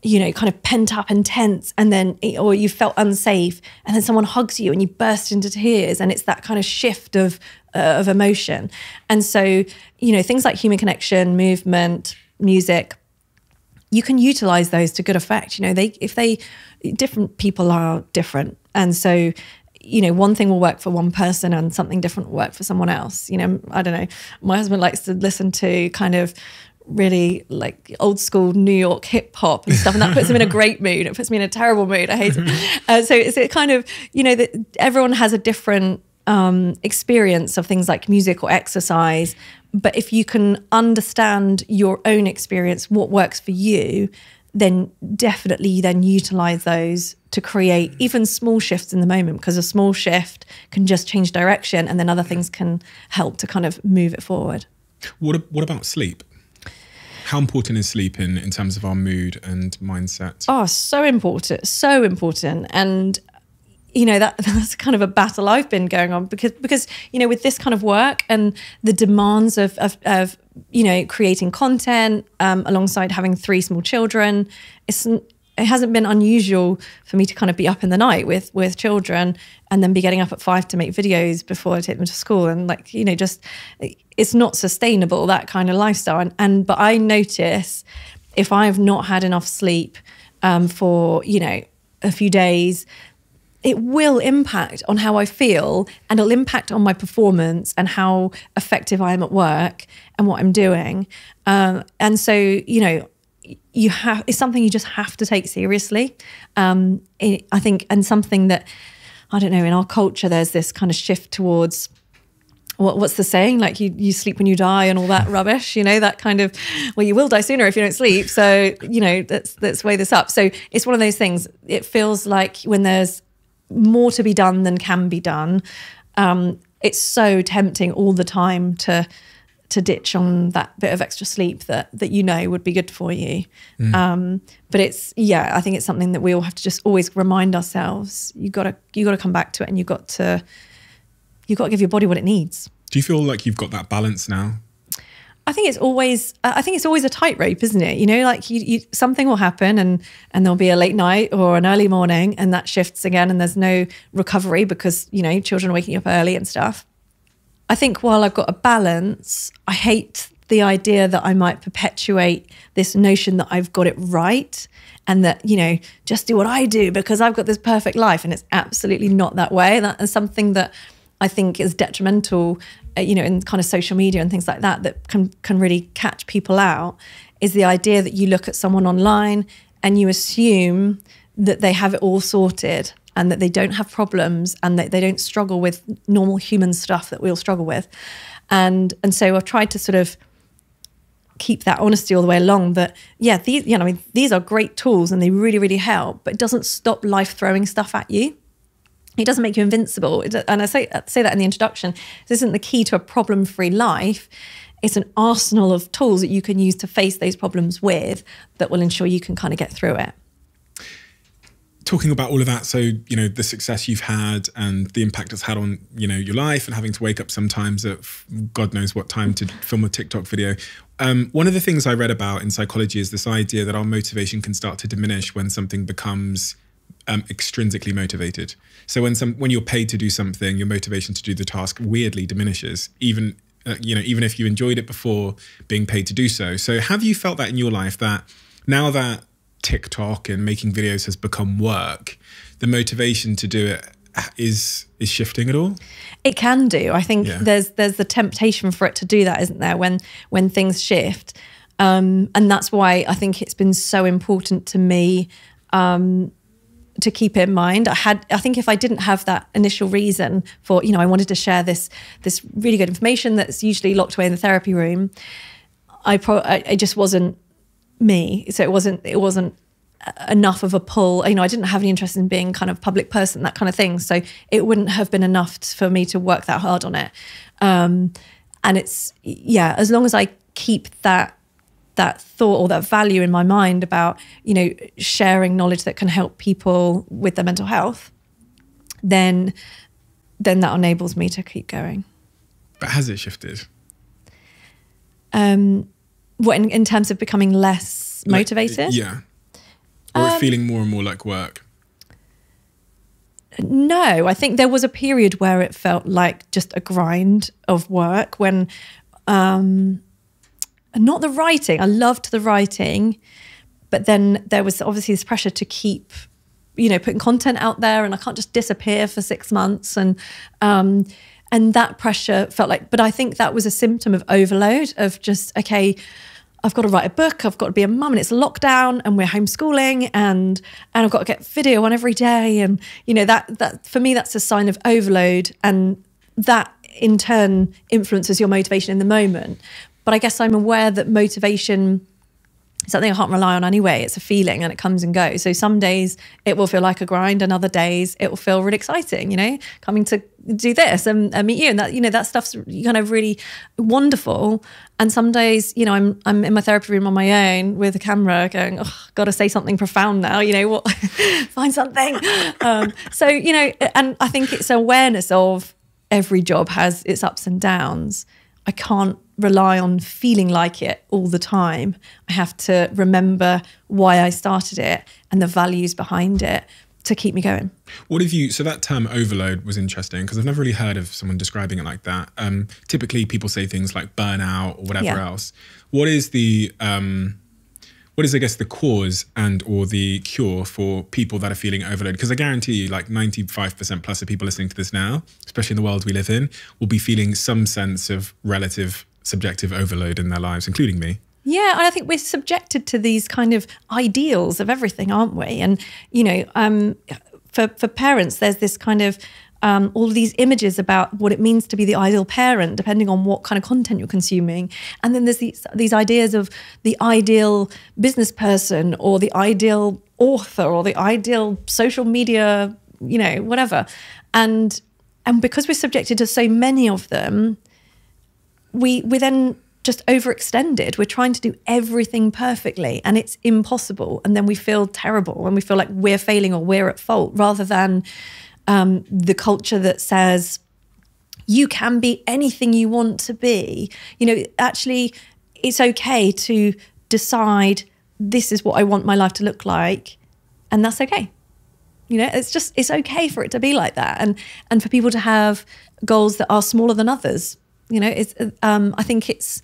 you know, kind of pent up and tense, and then, or you felt unsafe, and then someone hugs you and you burst into tears, and it's that kind of shift of uh, of emotion. And so, you know, things like human connection, movement, music, you can utilize those to good effect. You know, they if they different people are different, and so you know, one thing will work for one person and something different will work for someone else. You know, I don't know. My husband likes to listen to kind of really like old school New York hip hop and stuff, and that puts him in a great mood. It puts me in a terrible mood. I hate it. Uh, so it's it kind of you know that everyone has a different um, experience of things like music or exercise, but if you can understand your own experience, what works for you, then definitely then utilize those to create even small shifts in the moment because a small shift can just change direction and then other things can help to kind of move it forward. What, what about sleep? How important is sleep in, in terms of our mood and mindset? Oh, so important, so important. And you know that that's kind of a battle I've been going on because because you know with this kind of work and the demands of of, of you know creating content um, alongside having three small children, it's it hasn't been unusual for me to kind of be up in the night with with children and then be getting up at five to make videos before I take them to school and like you know just it's not sustainable that kind of lifestyle and, and but I notice if I've not had enough sleep um, for you know a few days it will impact on how I feel and it'll impact on my performance and how effective I am at work and what I'm doing. Um, and so, you know, you have it's something you just have to take seriously. Um, it, I think, and something that I don't know in our culture, there's this kind of shift towards what, what's the saying? Like you, you sleep when you die and all that rubbish, you know, that kind of, well, you will die sooner if you don't sleep. So, you know, let's, weigh this up. So it's one of those things. It feels like when there's more to be done than can be done. Um, it's so tempting all the time to to ditch on that bit of extra sleep that that you know would be good for you. Mm. Um, but it's yeah, I think it's something that we all have to just always remind ourselves. You got to you got to come back to it, and you got to you've got to give your body what it needs. Do you feel like you've got that balance now? I think it's always I think it's always a tightrope, isn't it? You know, like you, you, something will happen and and there'll be a late night or an early morning and that shifts again and there's no recovery because, you know, children are waking up early and stuff. I think while I've got a balance, I hate the idea that I might perpetuate this notion that I've got it right and that, you know, just do what I do because I've got this perfect life. And it's absolutely not that way. That is something that I think is detrimental, uh, you know, in kind of social media and things like that, that can, can really catch people out is the idea that you look at someone online and you assume that they have it all sorted and that they don't have problems and that they don't struggle with normal human stuff that we all struggle with. And and so I've tried to sort of keep that honesty all the way along that yeah these you know I mean these are great tools and they really really help but it doesn't stop life throwing stuff at you. It doesn't make you invincible. And I say say that in the introduction this isn't the key to a problem free life. It's an arsenal of tools that you can use to face those problems with that will ensure you can kind of get through it talking about all of that so you know the success you've had and the impact it's had on you know your life and having to wake up sometimes at god knows what time to film a tiktok video. Um, one of the things i read about in psychology is this idea that our motivation can start to diminish when something becomes um, extrinsically motivated. So when some when you're paid to do something your motivation to do the task weirdly diminishes even uh, you know even if you enjoyed it before being paid to do so. So have you felt that in your life that now that TikTok and making videos has become work, the motivation to do it is is shifting at all? It can do. I think yeah. there's there's the temptation for it to do that, isn't there? When when things shift, um, and that's why I think it's been so important to me um, to keep in mind. I had I think if I didn't have that initial reason for you know I wanted to share this this really good information that's usually locked away in the therapy room, I pro I, I just wasn't me. So it wasn't it wasn't enough of a pull. You know, I didn't have any interest in being kind of public person, that kind of thing. So it wouldn't have been enough for me to work that hard on it. Um, and it's yeah, as long as I keep that that thought or that value in my mind about you know sharing knowledge that can help people with their mental health, then then that enables me to keep going. But has it shifted? Um, what in, in terms of becoming less motivated? Like, yeah. Or um, feeling more and more like work? No, I think there was a period where it felt like just a grind of work when um not the writing. I loved the writing, but then there was obviously this pressure to keep you know putting content out there and I can't just disappear for 6 months and um and that pressure felt like but i think that was a symptom of overload of just okay I've got to write a book, I've got to be a mum and it's lockdown and we're homeschooling and and I've got to get video on every day and you know that that for me that's a sign of overload and that in turn influences your motivation in the moment. But I guess I'm aware that motivation something I can't rely on anyway. It's a feeling and it comes and goes. So some days it will feel like a grind, and other days it will feel really exciting, you know, coming to do this and, and, meet you. And that, you know, that stuff's kind of really wonderful. And some days, you know, I'm I'm in my therapy room on my own with a camera going, oh, gotta say something profound now, you know, what find something. Um, so, you know, and I think it's awareness of every job has its ups and downs. I can't rely on feeling like it all the time. I have to remember why I started it and the values behind it to keep me going. What have you? So that term overload was interesting because I've never really heard of someone describing it like that. Um, typically, people say things like burnout or whatever yeah. else. What is the um, what is I guess the cause and or the cure for people that are feeling overloaded? Because I guarantee you, like ninety five percent plus of people listening to this now, especially in the world we live in, will be feeling some sense of relative subjective overload in their lives, including me. Yeah, and I think we're subjected to these kind of ideals of everything, aren't we? And you know, um, for for parents, there's this kind of um, all of these images about what it means to be the ideal parent, depending on what kind of content you're consuming. And then there's these, these ideas of the ideal business person or the ideal author or the ideal social media, you know, whatever. And and because we're subjected to so many of them, we we then just overextended. We're trying to do everything perfectly and it's impossible. And then we feel terrible and we feel like we're failing or we're at fault rather than um, the culture that says, you can be anything you want to be. You know, actually, it's okay to decide this is what I want my life to look like, and that's okay. You know, it's just it's okay for it to be like that, and and for people to have goals that are smaller than others. You know, it's um, I think it's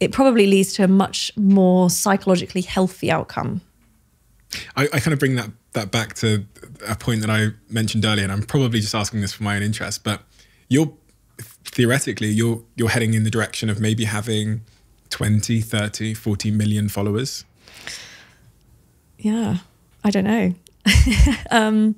it probably leads to a much more psychologically healthy outcome. I, I kind of bring that that back to a point that I mentioned earlier, and I'm probably just asking this for my own interest, but you're theoretically you're you're heading in the direction of maybe having 20 30 40 million followers. Yeah i don't know. Um,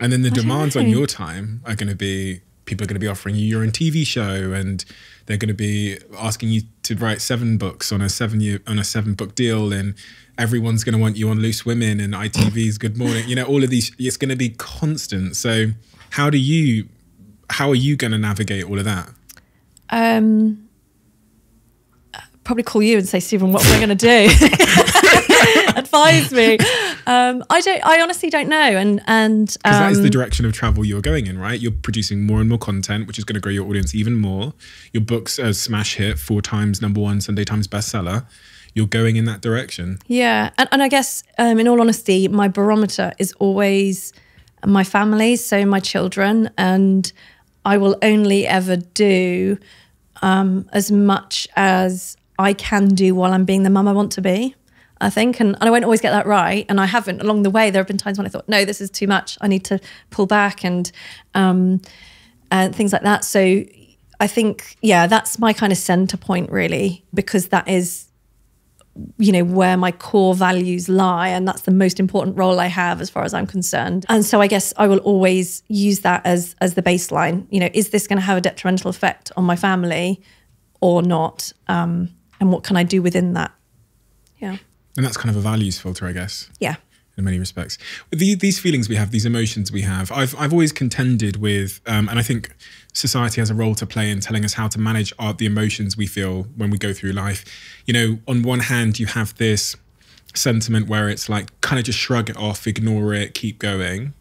and then the I demands on your time are going to be people are going to be offering you your own tv show and they're going to be asking you to write seven books on a seven year on a seven book deal and everyone's going to want you on loose women and itv's good morning you know all of these it's going to be constant so how do you how are you going to navigate all of that? Um, probably call you and say, Steven, what am I going to do? Advise me. Um, I don't. I honestly don't know. And and because um, that is the um, direction of travel you're going in, right? You're producing more and more content, which is going to grow your audience even more. Your book's a smash hit, four times number one Sunday Times bestseller. You're going in that direction. Yeah, and and I guess, um, in all honesty, my barometer is always my family, so my children, and I will only ever do um, as much as I can do while I'm being the mum I want to be. I think, and, and I won't always get that right, and I haven't along the way. There have been times when I thought, no, this is too much. I need to pull back and um, and things like that. So I think, yeah, that's my kind of center point really, because that is you know where my core values lie and that's the most important role i have as far as i'm concerned and so i guess i will always use that as as the baseline you know is this going to have a detrimental effect on my family or not um, and what can i do within that yeah and that's kind of a values filter i guess yeah in many respects. The, these feelings we have, these emotions we have, I've, I've always contended with, um, and I think society has a role to play in telling us how to manage our, the emotions we feel when we go through life. You know, on one hand, you have this sentiment where it's like kind of just shrug it off, ignore it, keep going,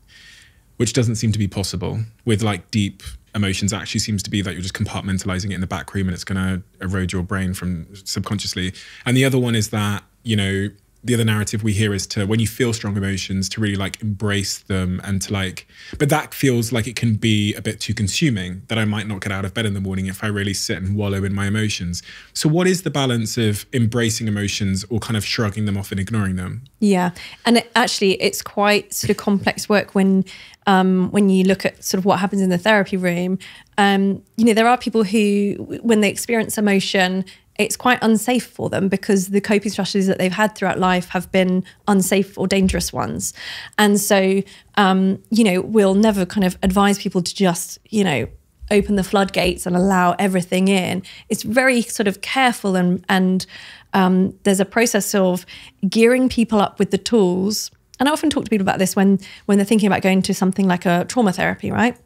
which doesn't seem to be possible with like deep emotions. It actually seems to be that you're just compartmentalizing it in the back room and it's going to erode your brain from subconsciously. And the other one is that, you know, the other narrative we hear is to when you feel strong emotions to really like embrace them and to like but that feels like it can be a bit too consuming that i might not get out of bed in the morning if i really sit and wallow in my emotions. So what is the balance of embracing emotions or kind of shrugging them off and ignoring them? Yeah and it, actually it's quite sort of complex work when um, when you look at sort of what happens in the therapy room. Um, you know there are people who when they experience emotion it's quite unsafe for them because the coping strategies that they've had throughout life have been unsafe or dangerous ones. And so, um, you know, we'll never kind of advise people to just, you know, open the floodgates and allow everything in. It's very sort of careful and and um, there's a process of gearing people up with the tools. And I often talk to people about this when when they're thinking about going to something like a trauma therapy, right?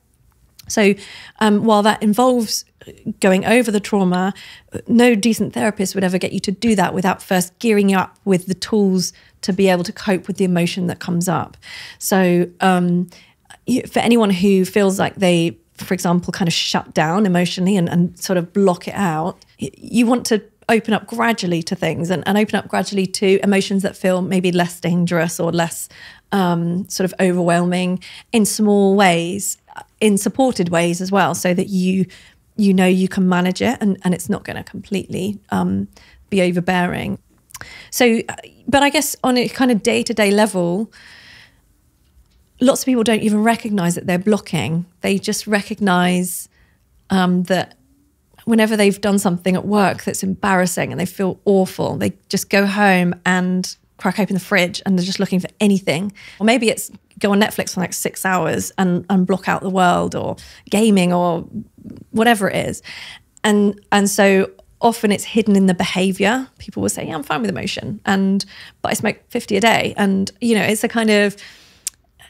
So um, while that involves going over the trauma, no decent therapist would ever get you to do that without first gearing you up with the tools to be able to cope with the emotion that comes up. So um, for anyone who feels like they, for example, kind of shut down emotionally and, and sort of block it out, you want to open up gradually to things and, and open up gradually to emotions that feel maybe less dangerous or less um, sort of overwhelming in small ways in supported ways as well, so that you you know you can manage it and, and it's not going to completely um, be overbearing. So, but I guess on a kind of day to day level, lots of people don't even recognize that they're blocking. They just recognize um, that whenever they've done something at work that's embarrassing and they feel awful, they just go home and crack open the fridge and they're just looking for anything. Or maybe it's go on Netflix for like six hours and, and block out the world or gaming or whatever it is. And and so often it's hidden in the behavior. People will say, Yeah, I'm fine with emotion. And but I smoke 50 a day. And you know, it's a kind of,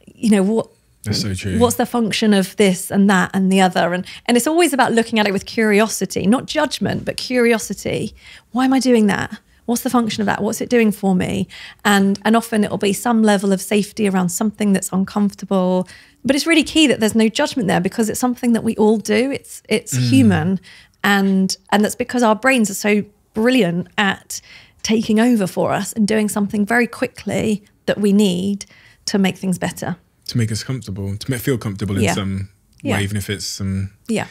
you know, what that's so true. What's the function of this and that and the other? And and it's always about looking at it with curiosity, not judgment, but curiosity. Why am I doing that? What's the function of that what's it doing for me and and often it'll be some level of safety around something that's uncomfortable but it's really key that there's no judgment there because it's something that we all do. It's it's mm. human, and and that's because our brains are so brilliant at taking over for us and doing something very quickly that we need to make things better. To make us comfortable, to make, feel comfortable in Yeah. some Yeah. way, even if it's some Yeah.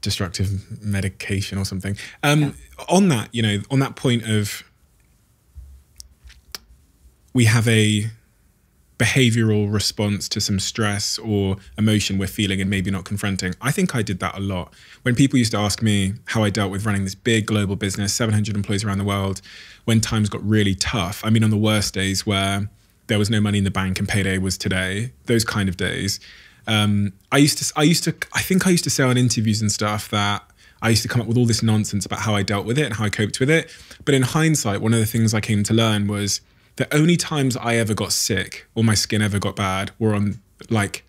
Destructive medication or something. Um, On that, you know, on that point of we have a behavioral response to some stress or emotion we're feeling and maybe not confronting. I think I did that a lot. When people used to ask me how I dealt with running this big global business, 700 employees around the world, when times got really tough. I mean, on the worst days where there was no money in the bank and payday was today, those kind of days. Um, I used to, I used to, I think I used to say on interviews and stuff that I used to come up with all this nonsense about how I dealt with it and how I coped with it. But in hindsight, one of the things I came to learn was the only times I ever got sick or my skin ever got bad were on like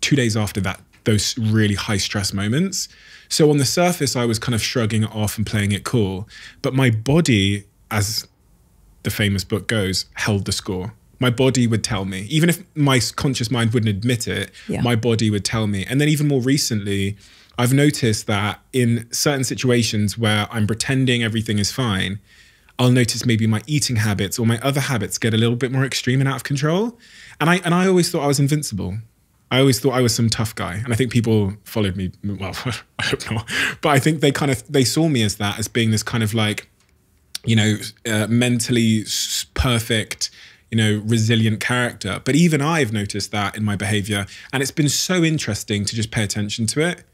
two days after that, those really high stress moments. So on the surface, I was kind of shrugging it off and playing it cool. But my body, as the famous book goes, held the score. My body would tell me, even if my conscious mind wouldn't admit it, Yeah. my body would tell me. And then, even more recently, I've noticed that in certain situations where I'm pretending everything is fine, I'll notice maybe my eating habits or my other habits get a little bit more extreme and out of control. And I and I always thought I was invincible. I always thought I was some tough guy, and I think people followed me. Well, I hope not, but I think they kind of they saw me as that, as being this kind of like you know, uh, mentally perfect, you know, resilient character. But even I've noticed that in my behavior. And it's been so interesting to just pay attention to it.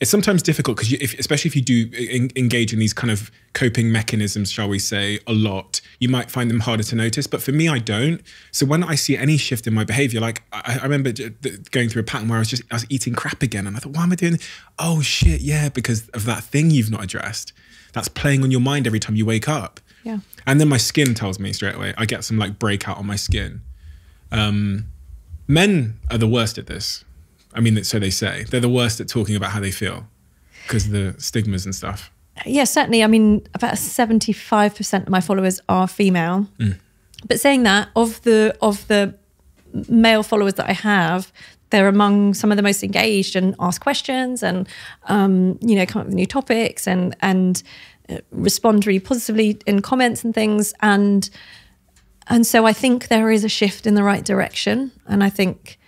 It's sometimes difficult because, especially if you do en- engage in these kind of coping mechanisms, shall we say, a lot, you might find them harder to notice. But for me, I don't. So when I see any shift in my behavior, like I, I remember going through a pattern where I was just I was eating crap again, and I thought, why am I doing? This? Oh shit, yeah, because of that thing you've not addressed. That's playing on your mind every time you wake up. Yeah. And then my skin tells me straight away. I get some like breakout on my skin. Um, men are the worst at this. I mean, so they say. They're the worst at talking about how they feel because of the stigmas and stuff. Yeah, certainly. I mean, about 75% of my followers are female. But saying that, of the of the male followers that I have, they're among some of the most engaged and ask questions and um, you know come up with new topics and and respond really positively in comments and things and and so I think there is a shift in the right direction and I think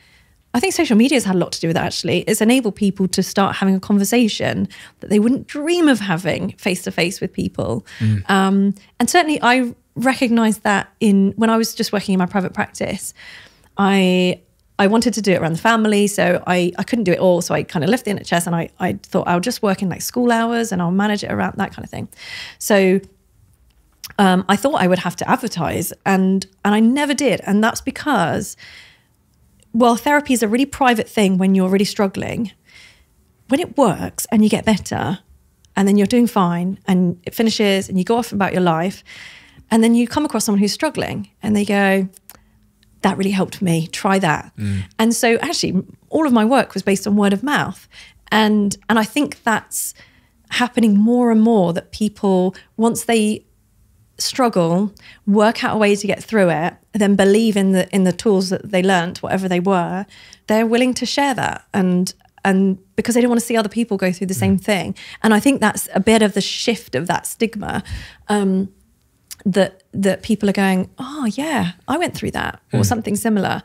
I think social media has had a lot to do with that actually. It's enabled people to start having a conversation that they wouldn't dream of having face to face with people. Um, and certainly I recognized that in when I was just working in my private practice, I I wanted to do it around the family, so I, I couldn't do it all. So I kind of left the NHS and I, I thought I'll just work in like school hours and I'll manage it around that kind of thing. So um, I thought I would have to advertise and and I never did. And that's because well, therapy is a really private thing when you're really struggling. When it works and you get better, and then you're doing fine, and it finishes, and you go off about your life, and then you come across someone who's struggling, and they go, "That really helped me. Try that." And so, actually, all of my work was based on word of mouth, and and I think that's happening more and more. That people once they struggle, work out a way to get through it, then believe in the in the tools that they learnt, whatever they were, they're willing to share that and and because they don't want to see other people go through the same thing. And I think that's a bit of the shift of that stigma. Um, that that people are going, oh yeah, I went through that or hmm. something similar.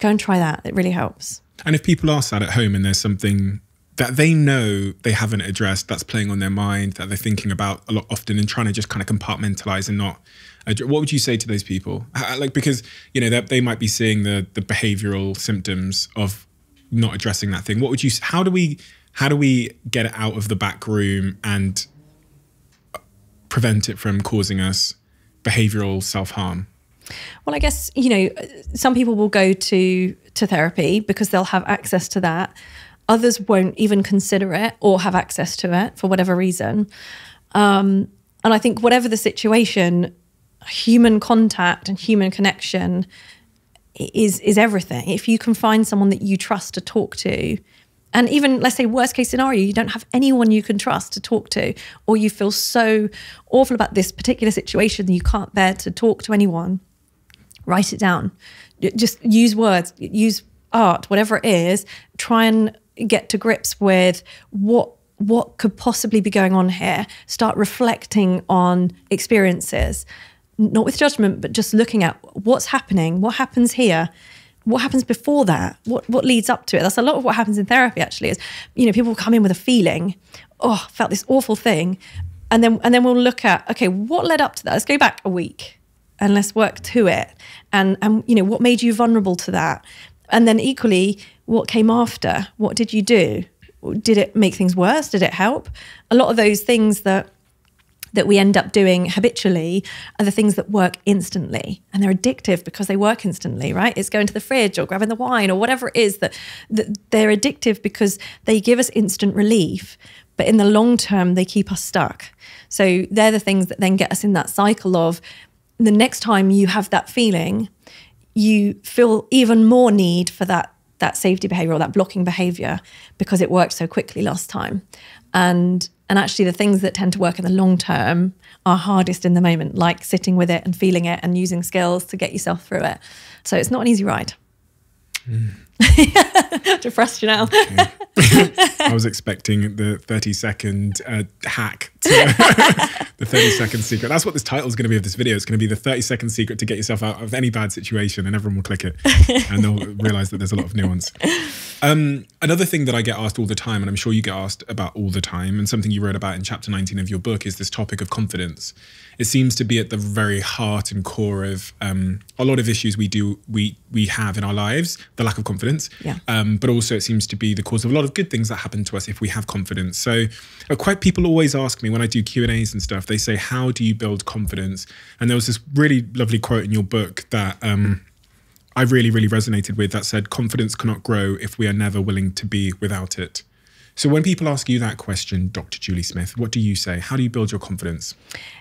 Go and try that. It really helps. And if people are sad at home and there's something that they know they haven't addressed that's playing on their mind that they're thinking about a lot often and trying to just kind of compartmentalize and not what would you say to those people like because you know they, they might be seeing the the behavioral symptoms of not addressing that thing what would you how do we how do we get it out of the back room and uh, prevent it from causing us behavioral self-harm Well, I guess you know some people will go to to therapy because they'll have access to that. Others won't even consider it or have access to it for whatever reason. Um, and I think whatever the situation, human contact and human connection is is everything. If you can find someone that you trust to talk to, and even let's say worst case scenario, you don't have anyone you can trust to talk to, or you feel so awful about this particular situation that you can't bear to talk to anyone, write it down. Just use words, use art, whatever it is, try and get to grips with what what could possibly be going on here. Start reflecting on experiences, not with judgment, but just looking at what's happening, what happens here, what happens before that, what what leads up to it. That's a lot of what happens in therapy. Actually, is you know people come in with a feeling, oh, I felt this awful thing, and then and then we'll look at okay, what led up to that. Let's go back a week and let's work to it, and and you know what made you vulnerable to that, and then equally what came after. What did you do? Did it make things worse? Did it help? A lot of those things that that we end up doing habitually are the things that work instantly. And they're addictive because they work instantly right? It's going to the fridge or grabbing the wine or whatever it is that, that they're addictive because they give us instant relief but in the long term they keep us stuck. So they're the things that then get us in that cycle of the next time you have that feeling you feel even more need for that that safety behavior or that blocking behavior because it worked so quickly last time. And and actually the things that tend to work in the long term are hardest in the moment, like sitting with it and feeling it and using skills to get yourself through it. So it's not an easy ride. Mm. Depressed you now. Okay. I was expecting the 30 second uh, hack, to, the 30 second secret. That's what this title is going to be of this video. It's going to be the 30 second secret to get yourself out of any bad situation, and everyone will click it and they'll realize that there's a lot of nuance. Um, another thing that I get asked all the time, and I'm sure you get asked about all the time, and something you wrote about in chapter 19 of your book is this topic of confidence. It seems to be at the very heart and core of um, a lot of issues we do we we have in our lives, the lack of confidence. Yeah. Um, but also it seems to be the cause of a lot of good things that happen to us if we have confidence. So, uh, quite people always ask me when I do Q and A's and stuff. They say, "How do you build confidence?" And there was this really lovely quote in your book that. Um, I really, really resonated with that said, confidence cannot grow if we are never willing to be without it. So when people ask you that question, Dr. Julie Smith, what do you say? How do you build your confidence?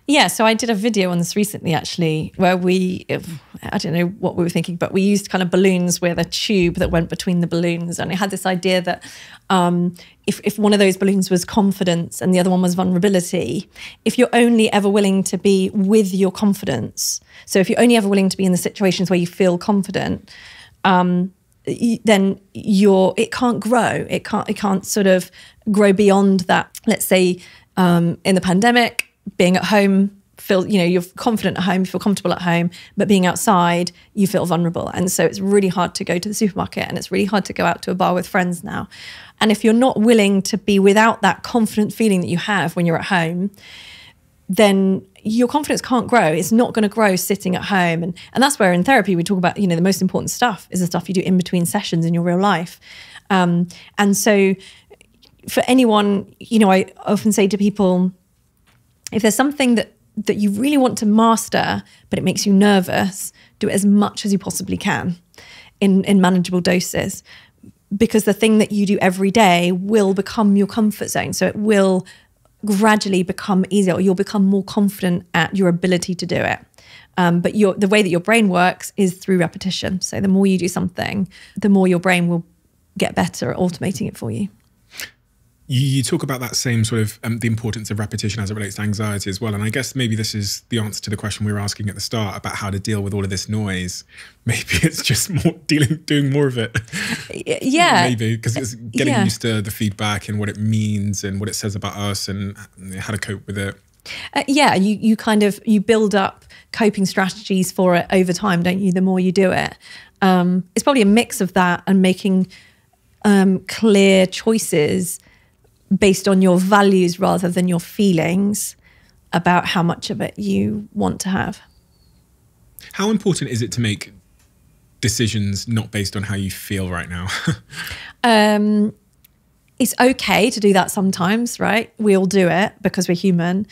Yeah, so I did a video on this recently, actually, where we, I don't know what we were thinking, but we used kind of balloons with a tube that went between the balloons. And it had this idea that um, if, if one of those balloons was confidence and the other one was vulnerability, if you're only ever willing to be with your confidence, so if you're only ever willing to be in the situations where you feel confident, um, then you're it can't grow. It can't it can't sort of grow beyond that. Let's say um, in the pandemic, being at home feel you know you're confident at home you feel comfortable at home but being outside you feel vulnerable and so it's really hard to go to the supermarket and it's really hard to go out to a bar with friends now and if you're not willing to be without that confident feeling that you have when you're at home then your confidence can't grow. It's not going to grow sitting at home. And, and that's where in therapy we talk about, you know, the most important stuff is the stuff you do in between sessions in your real life. Um, and so for anyone, you know, I often say to people, if there's something that that you really want to master, but it makes you nervous, do it as much as you possibly can in, in manageable doses. Because the thing that you do every day will become your comfort zone. So it will gradually become easier or you'll become more confident at your ability to do it. Um, but your, the way that your brain works is through repetition. So the more you do something, the more your brain will get better at automating it for you you, you talk about that same sort of um, the importance of repetition as it relates to anxiety as well. And I guess maybe this is the answer to the question we were asking at the start about how to deal with all of this noise. Maybe it's just more dealing, doing more of it. Yeah, maybe because it's getting yeah. used to the feedback and what it means and what it says about us and how to cope with it. Uh, yeah, you you kind of you build up coping strategies for it over time, don't you? The more you do it, um, it's probably a mix of that and making um, clear choices based on your values rather than your feelings about how much of it you want to have. How important is it to make decisions not based on how you feel right now? um, it's okay to do that sometimes, right? We all do it because we're human.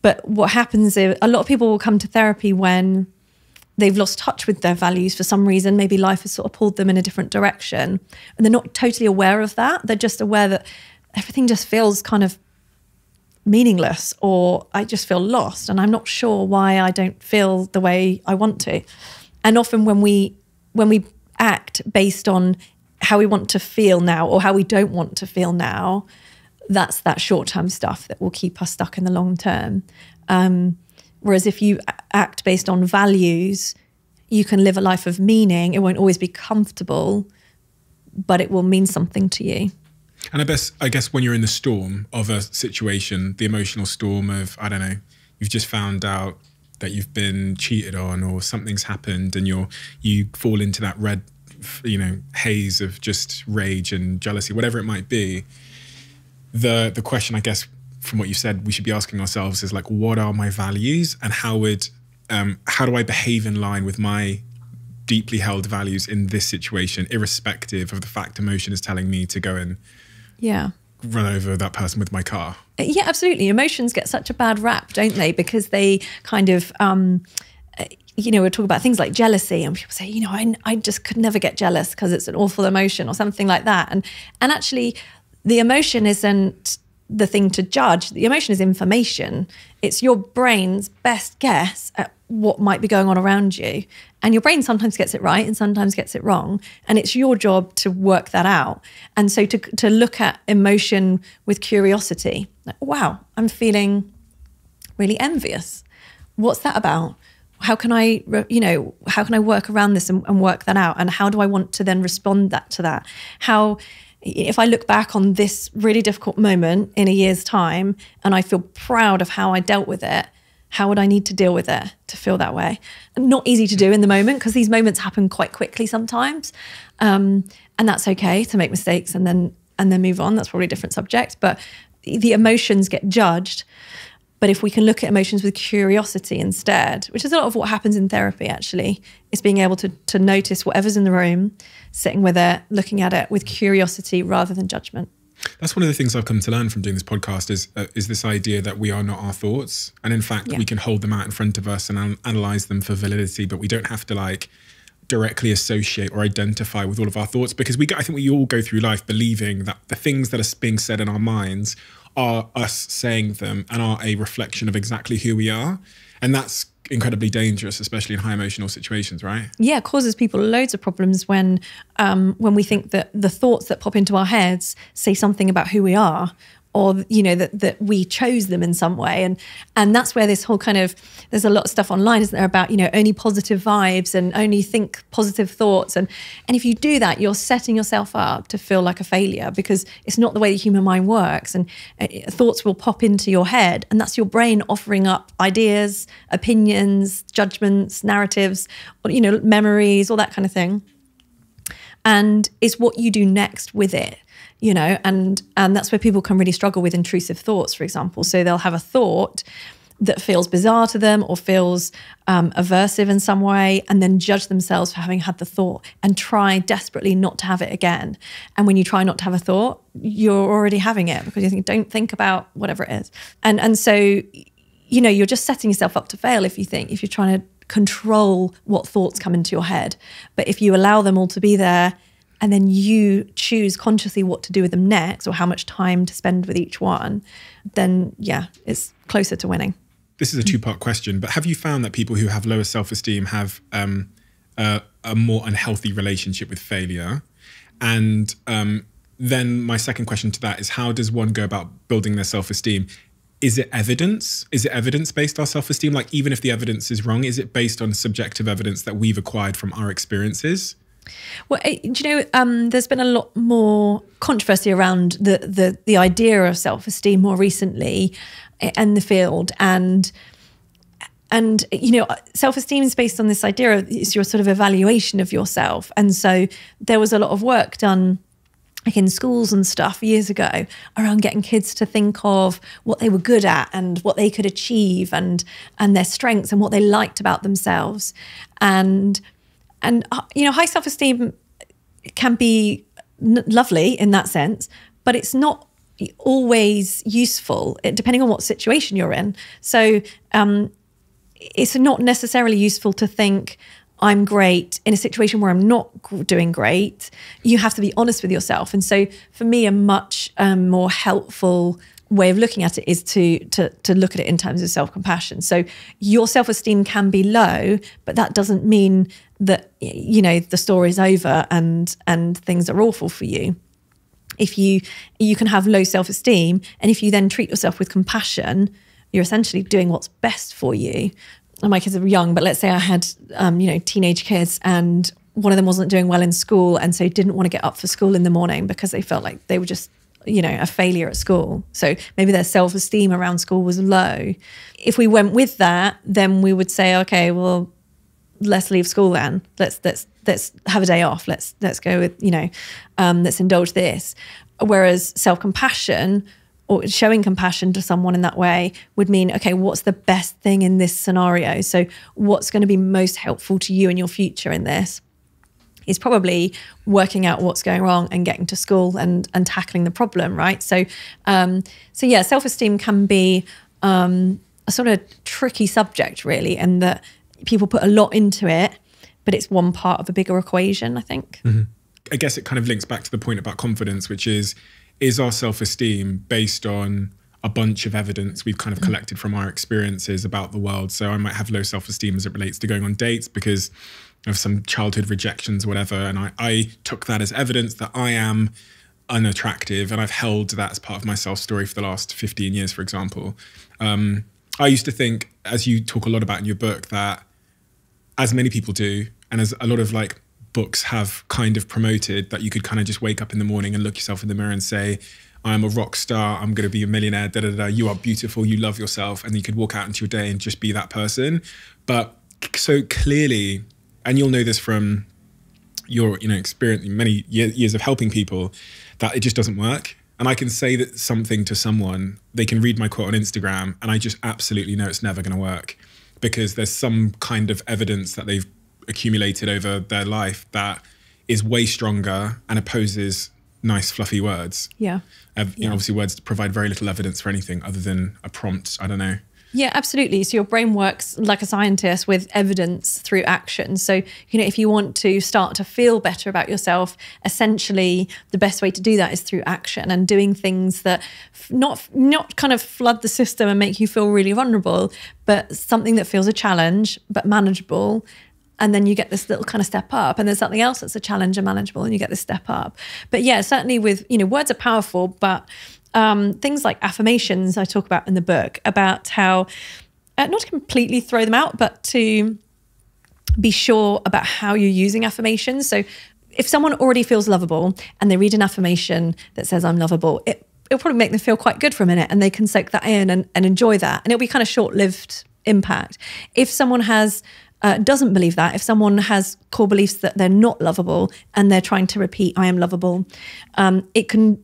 But what happens is a lot of people will come to therapy when they've lost touch with their values for some reason. Maybe life has sort of pulled them in a different direction. And they're not totally aware of that. They're just aware that everything just feels kind of meaningless or I just feel lost and I'm not sure why I don't feel the way I want to. And often when we when we act based on how we want to feel now or how we don't want to feel now, that's that short-term stuff that will keep us stuck in the long term. Um, Whereas if you act based on values, you can live a life of meaning. It won't always be comfortable, but it will mean something to you. And I guess I guess when you're in the storm of a situation, the emotional storm of I don't know, you've just found out that you've been cheated on or something's happened and you're you fall into that red you know haze of just rage and jealousy whatever it might be the the question i guess from what you said we should be asking ourselves is like what are my values and how would um, how do i behave in line with my deeply held values in this situation irrespective of the fact emotion is telling me to go and yeah run over that person with my car. Yeah, absolutely. Emotions get such a bad rap, don't they? Because they kind of, um, you know, we talk about things like jealousy, and people say, you know, I, I just could never get jealous because it's an awful emotion or something like that. And and actually, the emotion isn't the thing to judge. The emotion is information. It's your brain's best guess at what might be going on around you. And your brain sometimes gets it right and sometimes gets it wrong. And it's your job to work that out. And so to, to look at emotion with curiosity, like, wow, I'm feeling really envious. What's that about? How can I, you know, how can I work around this and, and work that out? And how do I want to then respond that to that? How, if I look back on this really difficult moment in a year's time and I feel proud of how I dealt with it, how would I need to deal with it to feel that way? Not easy to do in the moment because these moments happen quite quickly sometimes, um, and that's okay to make mistakes and then and then move on. That's probably a different subject, but the emotions get judged. But if we can look at emotions with curiosity instead, which is a lot of what happens in therapy actually, is being able to to notice whatever's in the room, sitting with it, looking at it with curiosity rather than judgment. That's one of the things I've come to learn from doing this podcast is uh, is this idea that we are not our thoughts, and in fact, yeah. we can hold them out in front of us and an- analyze them for validity, but we don't have to like directly associate or identify with all of our thoughts because we I think we all go through life believing that the things that are being said in our minds are us saying them and are a reflection of exactly who we are, and that's incredibly dangerous, especially in high emotional situations, right? Yeah, causes people loads of problems when um, when we think that the thoughts that pop into our heads say something about who we are or you know that that we chose them in some way. And and that's where this whole kind of there's a lot of stuff online isn't there about you know only positive vibes and only think positive thoughts. And and if you do that you're setting yourself up to feel like a failure because it's not the way the human mind works. And uh, thoughts will pop into your head and that's your brain offering up ideas opinions judgments narratives you know memories all that kind of thing. And it's what you do next with it you know and and that's where people can really struggle with intrusive thoughts for example so they'll have a thought that feels bizarre to them or feels um, aversive in some way, and then judge themselves for having had the thought and try desperately not to have it again. And when you try not to have a thought, you're already having it because you think, don't think about whatever it is. And and so, you know, you're just setting yourself up to fail if you think if you're trying to control what thoughts come into your head. But if you allow them all to be there and then you choose consciously what to do with them next or how much time to spend with each one, then yeah, it's closer to winning. This is a two part question, but have you found that people who have lower self esteem have um, a, a, more unhealthy relationship with failure? And um, then my second question to that is how does one go about building their self esteem? Is it evidence? Is it evidence based our self esteem? Like, even if the evidence is wrong, is it based on subjective evidence that we've acquired from our experiences? Well, eh, do you know, um, there's been a lot more controversy around the the the idea of self esteem more recently in the field, and and you know, self esteem is based on this idea of it's your sort of evaluation of yourself, and so there was a lot of work done like in schools and stuff years ago around getting kids to think of what they were good at and what they could achieve and and their strengths and what they liked about themselves. And and, uh, you know, high self esteem can be lovely in that sense, but it's not always useful depending on what situation you're in. So um, it's not necessarily useful to think, I'm great in a situation where I'm not doing great. You have to be honest with yourself. And so for me, a much um, more helpful way of looking at it is to to to look at it in terms of self-compassion. So your self-esteem can be low, but that doesn't mean that you know the story's over and and things are awful for you. If you you can have low self-esteem and if you then treat yourself with compassion you're essentially doing what's best for you. My kids are young, but let's say I had, um, you know, teenage kids and one of them wasn't doing well in school and so didn't want to get up for school in the morning because they felt like they were just you know a failure at school. So maybe their self-esteem around school was low. If we went with that then we would say okay well let's leave school then. Let's let's let's have a day off. Let's let's go with you know um, let's indulge this. Whereas self-compassion or showing compassion to someone in that way would mean okay what's the best thing in this scenario? So what's going to be most helpful to you in your future in this is probably working out what's going wrong and getting to school and and tackling the problem right? So um so yeah self-esteem can be um a sort of tricky subject really and that people put a lot into it but it's one part of a bigger equation i think mm-hmm. i guess it kind of links back to the point about confidence which is is our self-esteem based on a bunch of evidence we've kind of collected from our experiences about the world so i might have low self-esteem as it relates to going on dates because of some childhood rejections or whatever. And I, I took that as evidence that I am unattractive. And I've held that as part of my self story for the last 15 years, for example. Um, I used to think, as you talk a lot about in your book, that as many people do, and as a lot of like books have kind of promoted, that you could kind of just wake up in the morning and look yourself in the mirror and say, I am a rock star, I'm going to be a millionaire, da da da, you are beautiful, you love yourself. And you could walk out into your day and just be that person. But so clearly, and you'll know this from your you know experience many years of helping people that it just doesn't work and i can say that something to someone they can read my quote on instagram and i just absolutely know it's never going to work because there's some kind of evidence that they've accumulated over their life that is way stronger and opposes nice fluffy words yeah, uh, you yeah. know obviously words provide very little evidence for anything other than a prompt i don't know yeah, absolutely. So your brain works like a scientist with evidence through action. So, you know, if you want to start to feel better about yourself, essentially the best way to do that is through action and doing things that not not kind of flood the system and make you feel really vulnerable, but something that feels a challenge but manageable and then you get this little kind of step up and there's something else that's a challenge and manageable and you get this step up but yeah certainly with you know words are powerful but um, things like affirmations I talk about in the book about how uh, not to completely throw them out, but to be sure about how you're using affirmations. So if someone already feels lovable and they read an affirmation that says I'm lovable, it, it'll probably make them feel quite good for a minute and they can soak that in and, and enjoy that. And it'll be kind of short lived impact. If someone has uh, doesn't believe that, if someone has core beliefs that they're not lovable and they're trying to repeat, I am lovable, um, it can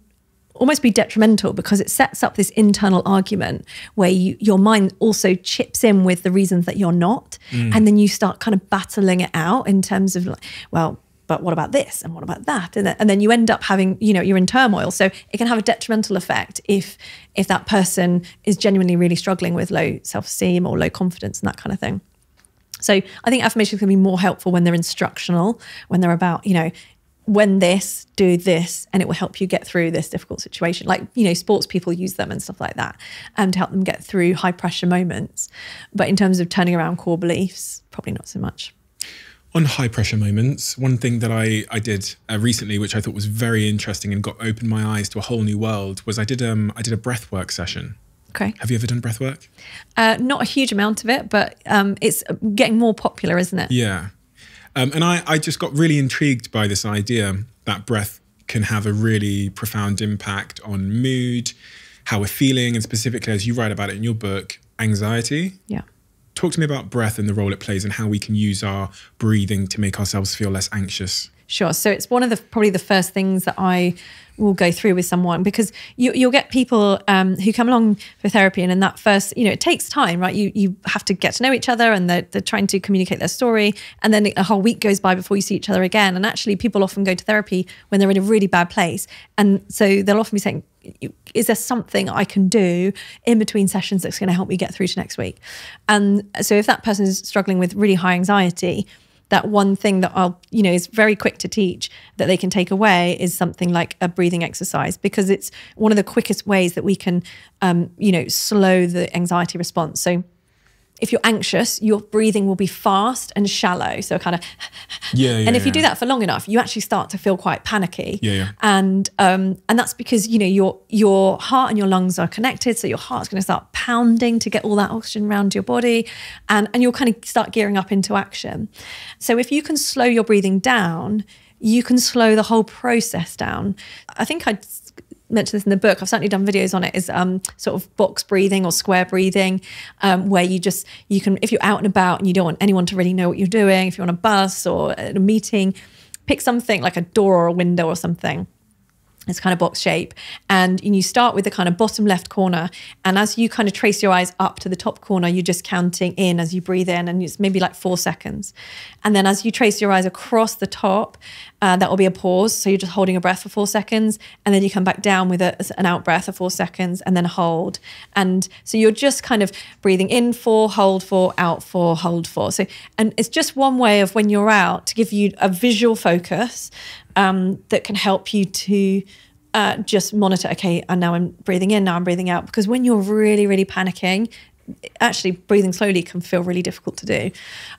almost be detrimental because it sets up this internal argument where you, your mind also chips in with the reasons that you're not. Mm. And then you start kind of battling it out in terms of like, well, but what about this and what about that and then, and then you end up having you know you're in turmoil so it can have a detrimental effect if if that person is genuinely really struggling with low self-esteem or low confidence and that kind of thing so I think affirmations can be more helpful when they're instructional, when they're about, you know, when this, do this, and it will help you get through this difficult situation. Like, you know, sports people use them and stuff like that and to help them get through high pressure moments. But in terms of turning around core beliefs, probably not so much. On high pressure moments, one thing that I, I did uh, recently, which I thought was very interesting and got opened my eyes to a whole new world, was I did um I did a breathwork session. Okay. Have you ever done breathwork? Uh, not a huge amount of it, but um, it's getting more popular, isn't it? Yeah. Um, and I, I just got really intrigued by this idea that breath can have a really profound impact on mood, how we're feeling, and specifically, as you write about it in your book, anxiety. Yeah. Talk to me about breath and the role it plays and how we can use our breathing to make ourselves feel less anxious. Sure. So it's one of the probably the first things that I will go through with someone because you, you'll get people um, who come along for therapy and in that first, you know, it takes time, right? You you have to get to know each other and they're, they're trying to communicate their story. And then a whole week goes by before you see each other again. And actually people often go to therapy when they're in a really bad place. And so they'll often be saying, is there something I can do in between sessions that's going to help me get through to next week? And so if that person is struggling with really high anxiety, that one thing that I'll, you know, is very quick to teach that they can take away is something like a breathing exercise because it's one of the quickest ways that we can, um, you know, slow the anxiety response. So if you're anxious, your breathing will be fast and shallow. So kind of, Yeah, yeah, and if you do that for long enough, you actually start to feel quite panicky. Yeah, yeah. And um, and that's because you know your your heart and your lungs are connected, so your heart's going to start pounding to get all that oxygen around your body, and and you'll kind of start gearing up into action. So if you can slow your breathing down, you can slow the whole process down. I think I mentioned this in the book. I've certainly done videos on it. Is um, sort of box breathing or square breathing, um, where you just you can if you're out and about and you don't want anyone to really know what you're doing. If you're on a bus or at a meeting, pick something like a door or a window or something. It's kind of box shape, and you start with the kind of bottom left corner. And as you kind of trace your eyes up to the top corner, you're just counting in as you breathe in, and it's maybe like four seconds. And then as you trace your eyes across the top, uh, that will be a pause. So you're just holding a breath for four seconds, and then you come back down with a, an out breath of four seconds, and then hold. And so you're just kind of breathing in for, hold for, out for, hold for. So, and it's just one way of when you're out to give you a visual focus um, that can help you to uh, just monitor. Okay, and now I'm breathing in. Now I'm breathing out. Because when you're really, really panicking, actually breathing slowly can feel really difficult to do.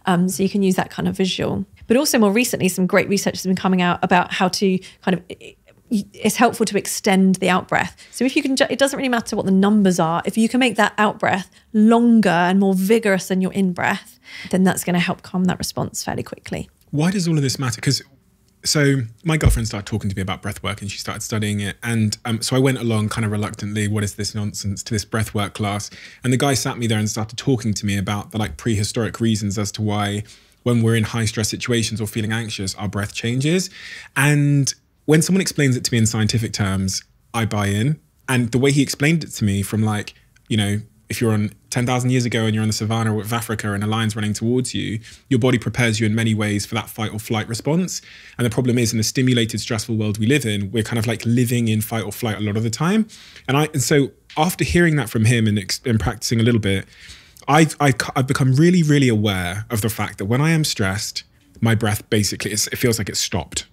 Um, so you can use that kind of visual. But also more recently, some great research has been coming out about how to kind of it's helpful to extend the out breath. So if you can, it doesn't really matter what the numbers are. If you can make that out breath longer and more vigorous than your in breath, then that's going to help calm that response fairly quickly. Why does all of this matter? Because so my girlfriend started talking to me about breath work and she started studying it. And um, so I went along kind of reluctantly, what is this nonsense to this breath work class? And the guy sat me there and started talking to me about the like prehistoric reasons as to why when we're in high stress situations or feeling anxious, our breath changes. And when someone explains it to me in scientific terms, I buy in. And the way he explained it to me from like, you know, if you're on 10,000 years ago and you're on the savannah of Africa and a lion's running towards you, your body prepares you in many ways for that fight or flight response. And the problem is in the stimulated, stressful world we live in, we're kind of like living in fight or flight a lot of the time. And I, and so after hearing that from him and, and practicing a little bit, I've, I've, I've become really, really aware of the fact that when I am stressed, my breath basically, it feels like it's stopped.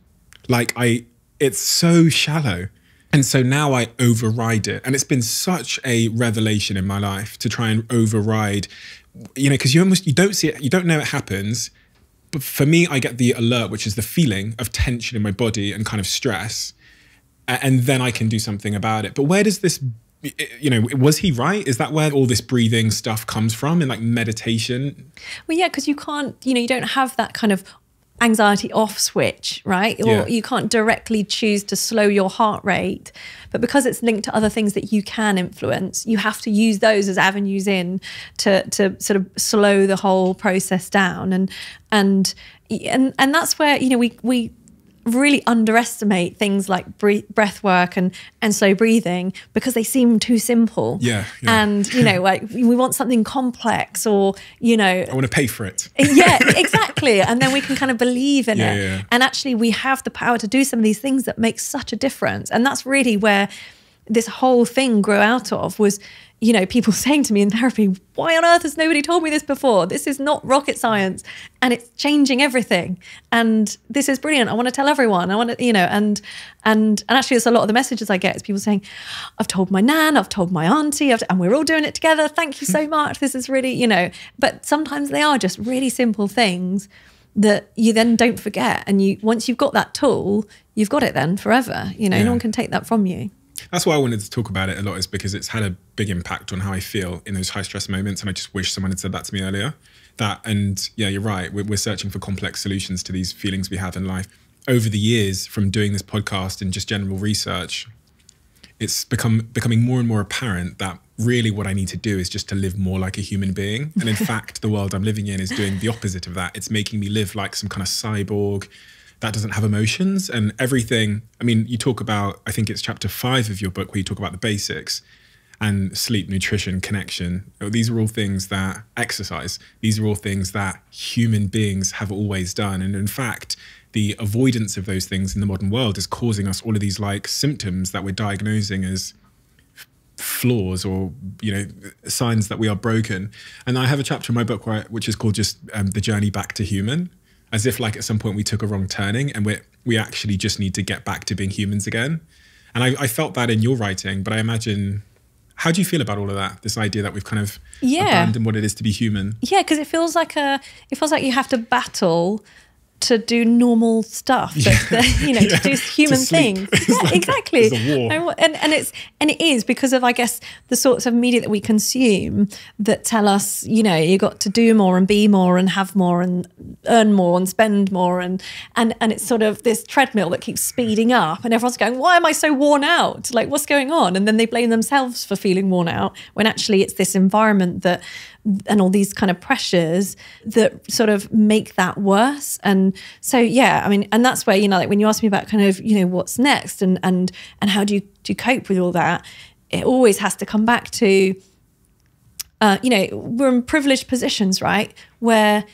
Like I, it's so shallow. And so now I override it. And it's been such a revelation in my life to try and override, you know, because you almost, you don't see it, you don't know it happens. But for me, I get the alert, which is the feeling of tension in my body and kind of stress. And then I can do something about it. But where does this, you know, was he right? Is that where all this breathing stuff comes from in like meditation? Well, yeah, because you can't, you know, you don't have that kind of anxiety off switch, right? Or Yeah. you can't directly choose to slow your heart rate. But because it's linked to other things that you can influence, you have to use those as avenues in to to sort of slow the whole process down. And and and and that's where, you know, we we really underestimate things like bre- breath work and and slow breathing because they seem too simple. Yeah, yeah. And you know, like we want something complex or you know I want to pay for it. yeah, exactly. And then we can kind of believe in Yeah, it. yeah. And actually, we have the power to do some of these things that make such a difference. And that's really where this whole thing grew out of was, you know, people saying to me in therapy, why on earth has nobody told me this before? This is not rocket science and it's changing everything. And this is brilliant. I want to tell everyone. I want to, you know, and and and actually it's a lot of the messages I get is people saying, I've told my nan, I've told my auntie, I've, and we're all doing it together. Thank you so hmm. much. This is really, you know, but sometimes they are just really simple things that you then don't forget. And you once you've got that tool, you've got it then forever. You know, Yeah. no one can take that from you. That's why I wanted to talk about it a lot, is because it's had a big impact on how I feel in those high stress moments. And I just wish someone had said that to me earlier. That, and yeah, you're right. We're, we're searching for complex solutions to these feelings we have in life. Over the years, from doing this podcast and just general research, it's become becoming more and more apparent that really what I need to do is just to live more like a human being. And in fact, the world I'm living in is doing the opposite of that. It's making me live like some kind of cyborg that doesn't have emotions and everything. I mean, you talk about, I think it's chapter five of your book where you talk about the basics and sleep, nutrition, connection. These are all things that exercise, these are all things that human beings have always done. And in fact, the avoidance of those things in the modern world is causing us all of these like symptoms that we're diagnosing as flaws or you know signs that we are broken and i have a chapter in my book where, which is called just um, the journey back to human as if like at some point we took a wrong turning and we we actually just need to get back to being humans again and I, I felt that in your writing but i imagine How do you feel about all of that? This idea that we've kind of Yeah. abandoned what it is to be human. Yeah, because it feels like a it feels like you have to battle to do normal stuff, that, that, you know, Yeah, to do human to things. Yeah, like- exactly. it's a war. And, and and it's and it is because of I guess the sorts of media that we consume that tell us, you know, you got to do more and be more and have more and earn more and spend more and and and it's sort of this treadmill that keeps speeding up and everyone's going, why am I so worn out? Like what's going on? And then they blame themselves for feeling worn out when actually it's this environment that and all these kind of pressures that sort of make that worse. And so, yeah, I mean, and that's where you know, like when you ask me about kind of you know what's next and and and how do you do you cope with all that, it always has to come back to, uh, you know, we're in privileged positions, right, where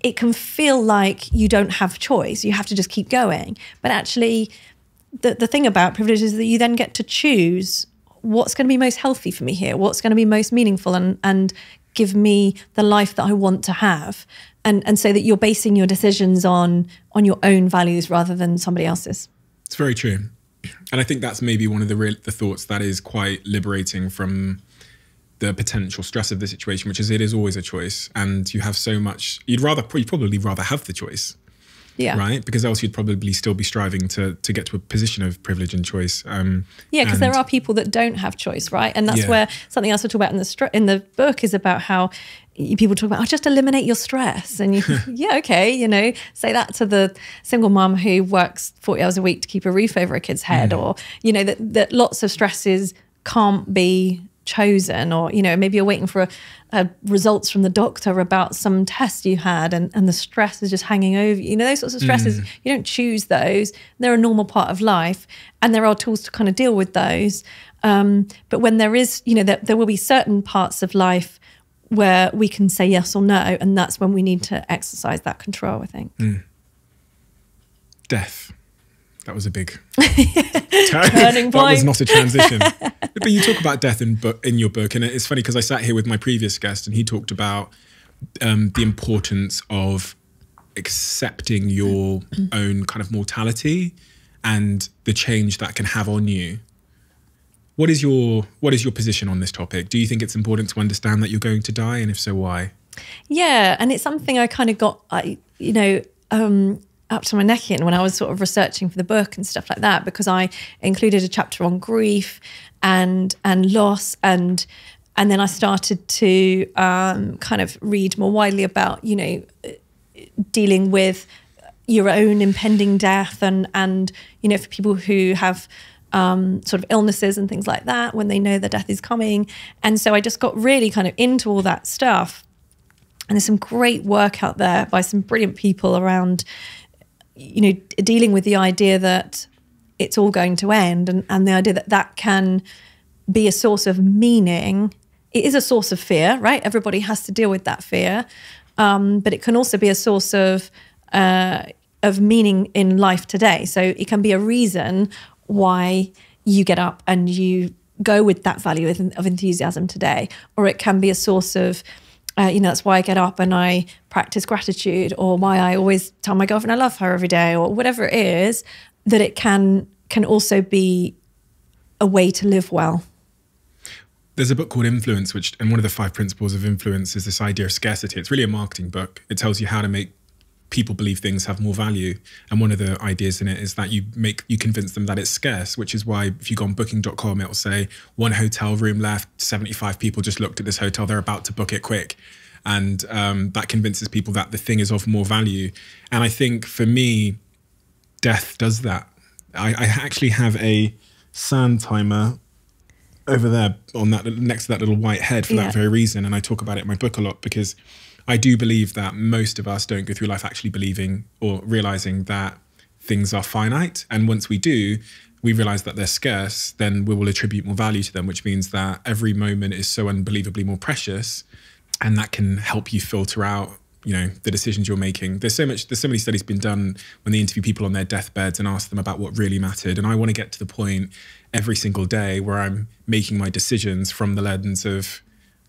it can feel like you don't have choice. You have to just keep going. But actually, the, the thing about privilege is that you then get to choose what's going to be most healthy for me here, what's going to be most meaningful and, and give me the life that I want to have. And, and so that you're basing your decisions on on your own values rather than somebody else's. It's very true, and I think that's maybe one of the real, the thoughts that is quite liberating from the potential stress of the situation, which is it is always a choice, and you have so much. You'd rather you'd probably rather have the choice, Yeah. right? Because else you'd probably still be striving to to get to a position of privilege and choice. Um, Yeah, because there are people that don't have choice, right? And that's Yeah. where something else I talk about in the str- in the book is about how people talk about, oh, just eliminate your stress, and you, yeah, okay, you know, say that to the single mom who works forty hours a week to keep a roof over a kid's head, or you know that that lots of stresses can't be chosen, or you know maybe you're waiting for a, a results from the doctor about some test you had, and and the stress is just hanging over you. You know those sorts of stresses you don't choose those; they're a normal part of life, and there are tools to kind of deal with those. Um, but when there is, you know, there, there will be certain parts of life where we can say yes or no, and that's when we need to exercise that control. I think. death. That was a big Turning point. that was not a transition. but you talk about death in in your book, and it's funny because I sat here with my previous guest, and he talked about um, the importance of accepting your own kind of mortality and the change that can have on you. What is your what is your position on this topic? Do you think it's important to understand that you're going to die, and if so, why? Yeah, and it's something I kind of got, I you know, um, up to my neck in when I was sort of researching for the book and stuff like that, because I included a chapter on grief and and loss and and then I started to um, kind of read more widely about you know dealing with your own impending death and and you know for people who have um, sort of illnesses and things like that when they know their death is coming. And so I just got really kind of into all that stuff. And there's some great work out there by some brilliant people around you know dealing with the idea that it's all going to end and, and the idea that that can be a source of meaning. It is a source of fear right? Everybody has to deal with that fear. Um, but it can also be a source of uh, of meaning in life today. So it can be a reason why you get up and you go with that value of, of enthusiasm today. Or it can be a source of uh, you know, that's why I get up and I practice gratitude, or why I always tell my girlfriend I love her every day, or whatever it is. That it can can also be a way to live well. There's a book called Influence, which, and one of the five principles of influence is this idea of scarcity. It's really a marketing book. It tells you how to make people believe things have more value. And one of the ideas in it is that you make, you convince them that it's scarce, which is why if you go on booking.com, it'll say one hotel room left, 75 people just looked at this hotel, they're about to book it quick. And um, that convinces people that the thing is of more value. And I think for me, death does that. I, I actually have a sand timer over there on that next to that little white head for Yeah. that very reason and i talk about it in my book a lot because i do believe that most of us don't go through life actually believing or realizing that things are finite. And once we do we realize that they're scarce then we will attribute more value to them which means that every moment is so unbelievably more precious and that can help you filter out you know the decisions you're making. There's so much there's so many studies been done when they interview people on their deathbeds and ask them about what really mattered. And i want to get to the point every single day where i'm making my decisions from the lens of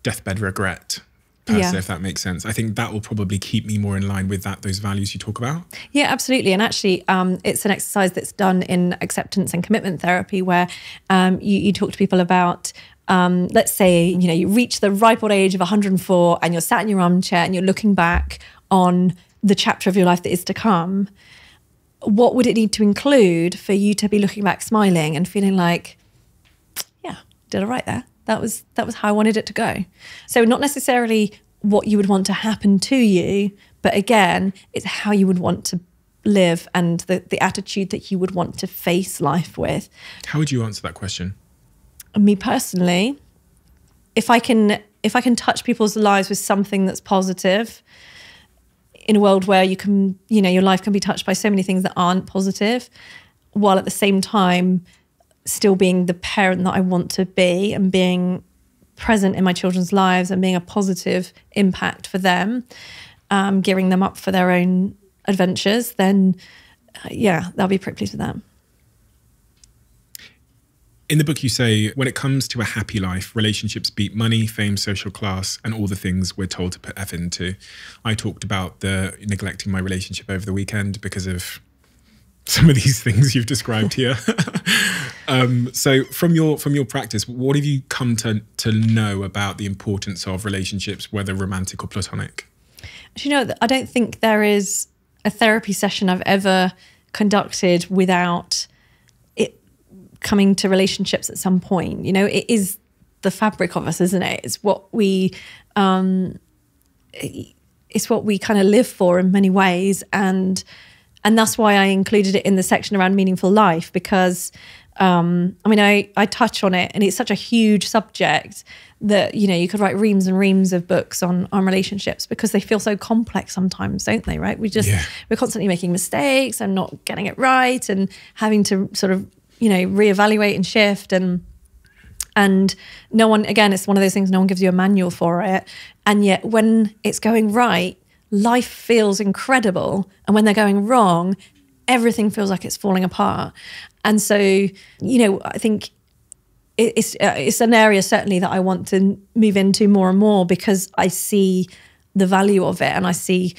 deathbed regret per Yeah. if that makes sense i think that will probably keep me more in line with that those values you talk about Yeah, absolutely. And actually, um, it's an exercise that's done in acceptance and commitment therapy, where um, you, you talk to people about um, let's say you know you reach the ripe old age of 104 and you're sat in your armchair and you're looking back on the chapter of your life that is to come what would it need to include for you to be looking back smiling and feeling like yeah did i right there that was that was how i wanted it to go. So not necessarily what you would want to happen to you but again it's how you would want to live and the, the attitude that you would want to face life with. How would you answer that question? Me personally if i can if i can touch people's lives with something that's positive in a world where you can, you know, your life can be touched by so many things that aren't positive, while at the same time still being the parent that I want to be and being present in my children's lives and being a positive impact for them, um, gearing them up for their own adventures, then uh, yeah, they'll be pretty pleased with that. In the book, you say, when it comes to a happy life, relationships beat money, fame, social class, and all the things we're told to put F into. I talked about the neglecting my relationship over the weekend because of some of these things you've described here. um, so, from your from your practice, what have you come to to know about the importance of relationships, whether romantic or platonic? you know, I don't think there is a therapy session I've ever conducted without it coming to relationships at some point. You know, it is the fabric of us, isn't it? It's what we um it's what we kind of live for in many ways and and that's why I included it in the section around meaningful life because um, I mean I I touch on it and it's such a huge subject that you know you could write reams and reams of books on on relationships because they feel so complex sometimes don't they right we just yeah. we're constantly making mistakes and not getting it right and having to sort of you know reevaluate and shift and and no one again it's one of those things no one gives you a manual for it and yet when it's going right life feels incredible and when they're going wrong everything feels like it's falling apart and so you know i think it's uh, it's an area certainly that i want to move into more and more because i see the value of it and i see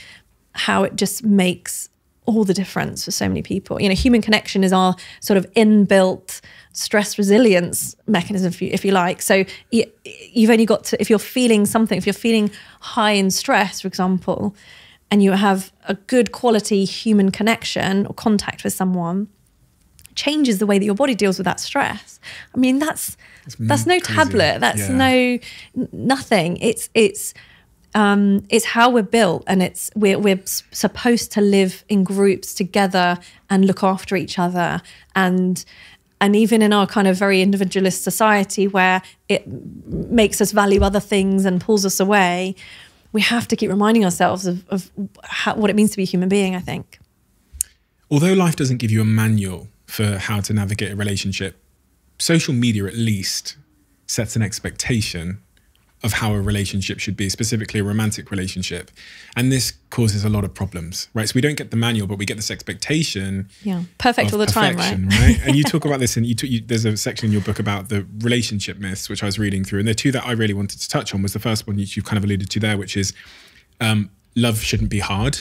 how it just makes all the difference for so many people. You know, human connection is our sort of inbuilt stress resilience mechanism, if you, if you like. So you, you've only got to, if you're feeling something, if you're feeling high in stress, for example, and you have a good quality human connection or contact with someone, changes the way that your body deals with that stress. I mean, that's that's no crazy. tablet. That's yeah. no nothing. It's it's um, it's how we're built, and it's we're we're supposed to live in groups together and look after each other, and and even in our kind of very individualist society where it makes us value other things and pulls us away, we have to keep reminding ourselves of, of how, what it means to be a human being. I think. Although life doesn't give you a manual for how to navigate a relationship, social media at least sets an expectation of how a relationship should be, specifically a romantic relationship. And this causes a lot of problems, right? So we don't get the manual, but we get this expectation. Yeah, perfect all the time, right? right? And you talk about this, and you, you, there's a section in your book about the relationship myths, which I was reading through, and the two that I really wanted to touch on was the first one you kind of alluded to there, which is um, love shouldn't be hard.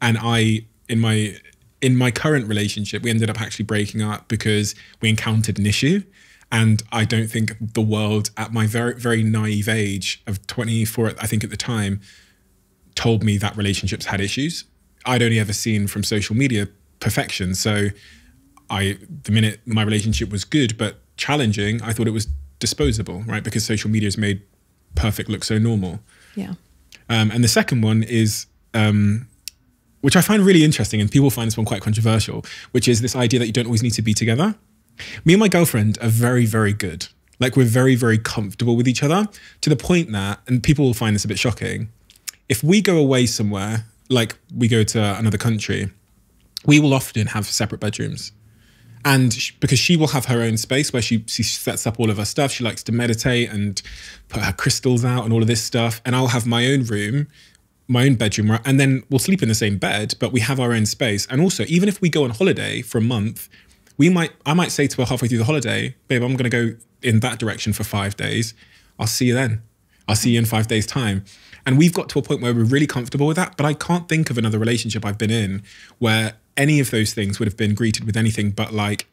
And I, in my in my current relationship, we ended up actually breaking up because we encountered an issue and I don't think the world at my very, very naive age of 24, I think at the time, told me that relationships had issues. I'd only ever seen from social media perfection. So I, the minute my relationship was good but challenging, I thought it was disposable, right? Because social media has made perfect look so normal. Yeah. Um, and the second one is, um, which I find really interesting, and people find this one quite controversial, which is this idea that you don't always need to be together. Me and my girlfriend are very, very good. Like we're very, very comfortable with each other to the point that, and people will find this a bit shocking, if we go away somewhere, like we go to another country, we will often have separate bedrooms. And because she will have her own space where she, she sets up all of her stuff, she likes to meditate and put her crystals out and all of this stuff. And I'll have my own room my own bedroom and then we'll sleep in the same bed but we have our own space and also even if we go on holiday for a month we might I might say to her halfway through the holiday, babe, I'm gonna go in that direction for five days. I'll see you then. I'll see you in five days' time. And we've got to a point where we're really comfortable with that. But I can't think of another relationship I've been in where any of those things would have been greeted with anything but like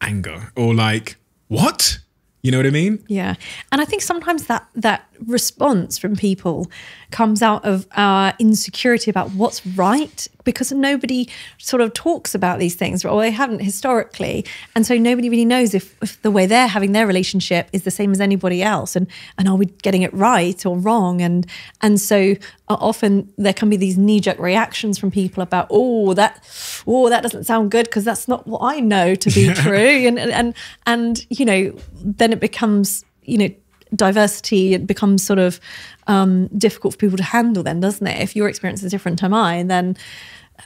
anger or like, what? You know what I mean? Yeah. And I think sometimes that that response from people comes out of our insecurity about what's right because nobody sort of talks about these things or they haven't historically. And so nobody really knows if, if the way they're having their relationship is the same as anybody else and and are we getting it right or wrong? And and so uh, often there can be these knee jerk reactions from people about oh that oh that doesn't sound good because that's not what I know to be true. And and and you know then it becomes, you know, diversity, it becomes sort of um, difficult for people to handle then, doesn't it? If your experience is different to mine, then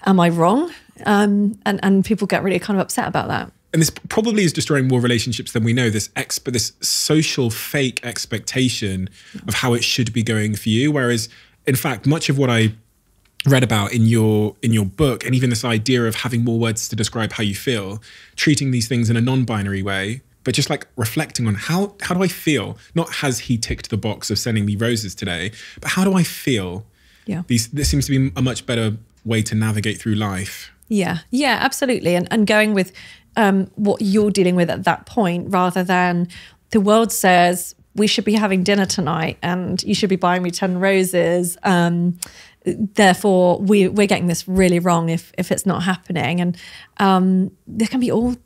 am I wrong? Um, and, and people get really kind of upset about that. And this probably is destroying more relationships than we know. This exp- this social fake expectation of how it should be going for you. Whereas, in fact, much of what I read about in your in your book and even this idea of having more words to describe how you feel treating these things in a non-binary way but just like reflecting on how how do I feel? Not has he ticked the box of sending me roses today, but how do I feel? Yeah. These this seems to be a much better way to navigate through life. Yeah, yeah, absolutely. And and going with um, what you're dealing with at that point rather than the world says we should be having dinner tonight and you should be buying me 10 roses. Um, therefore, we, we're getting this really wrong if, if it's not happening. And um, there can be all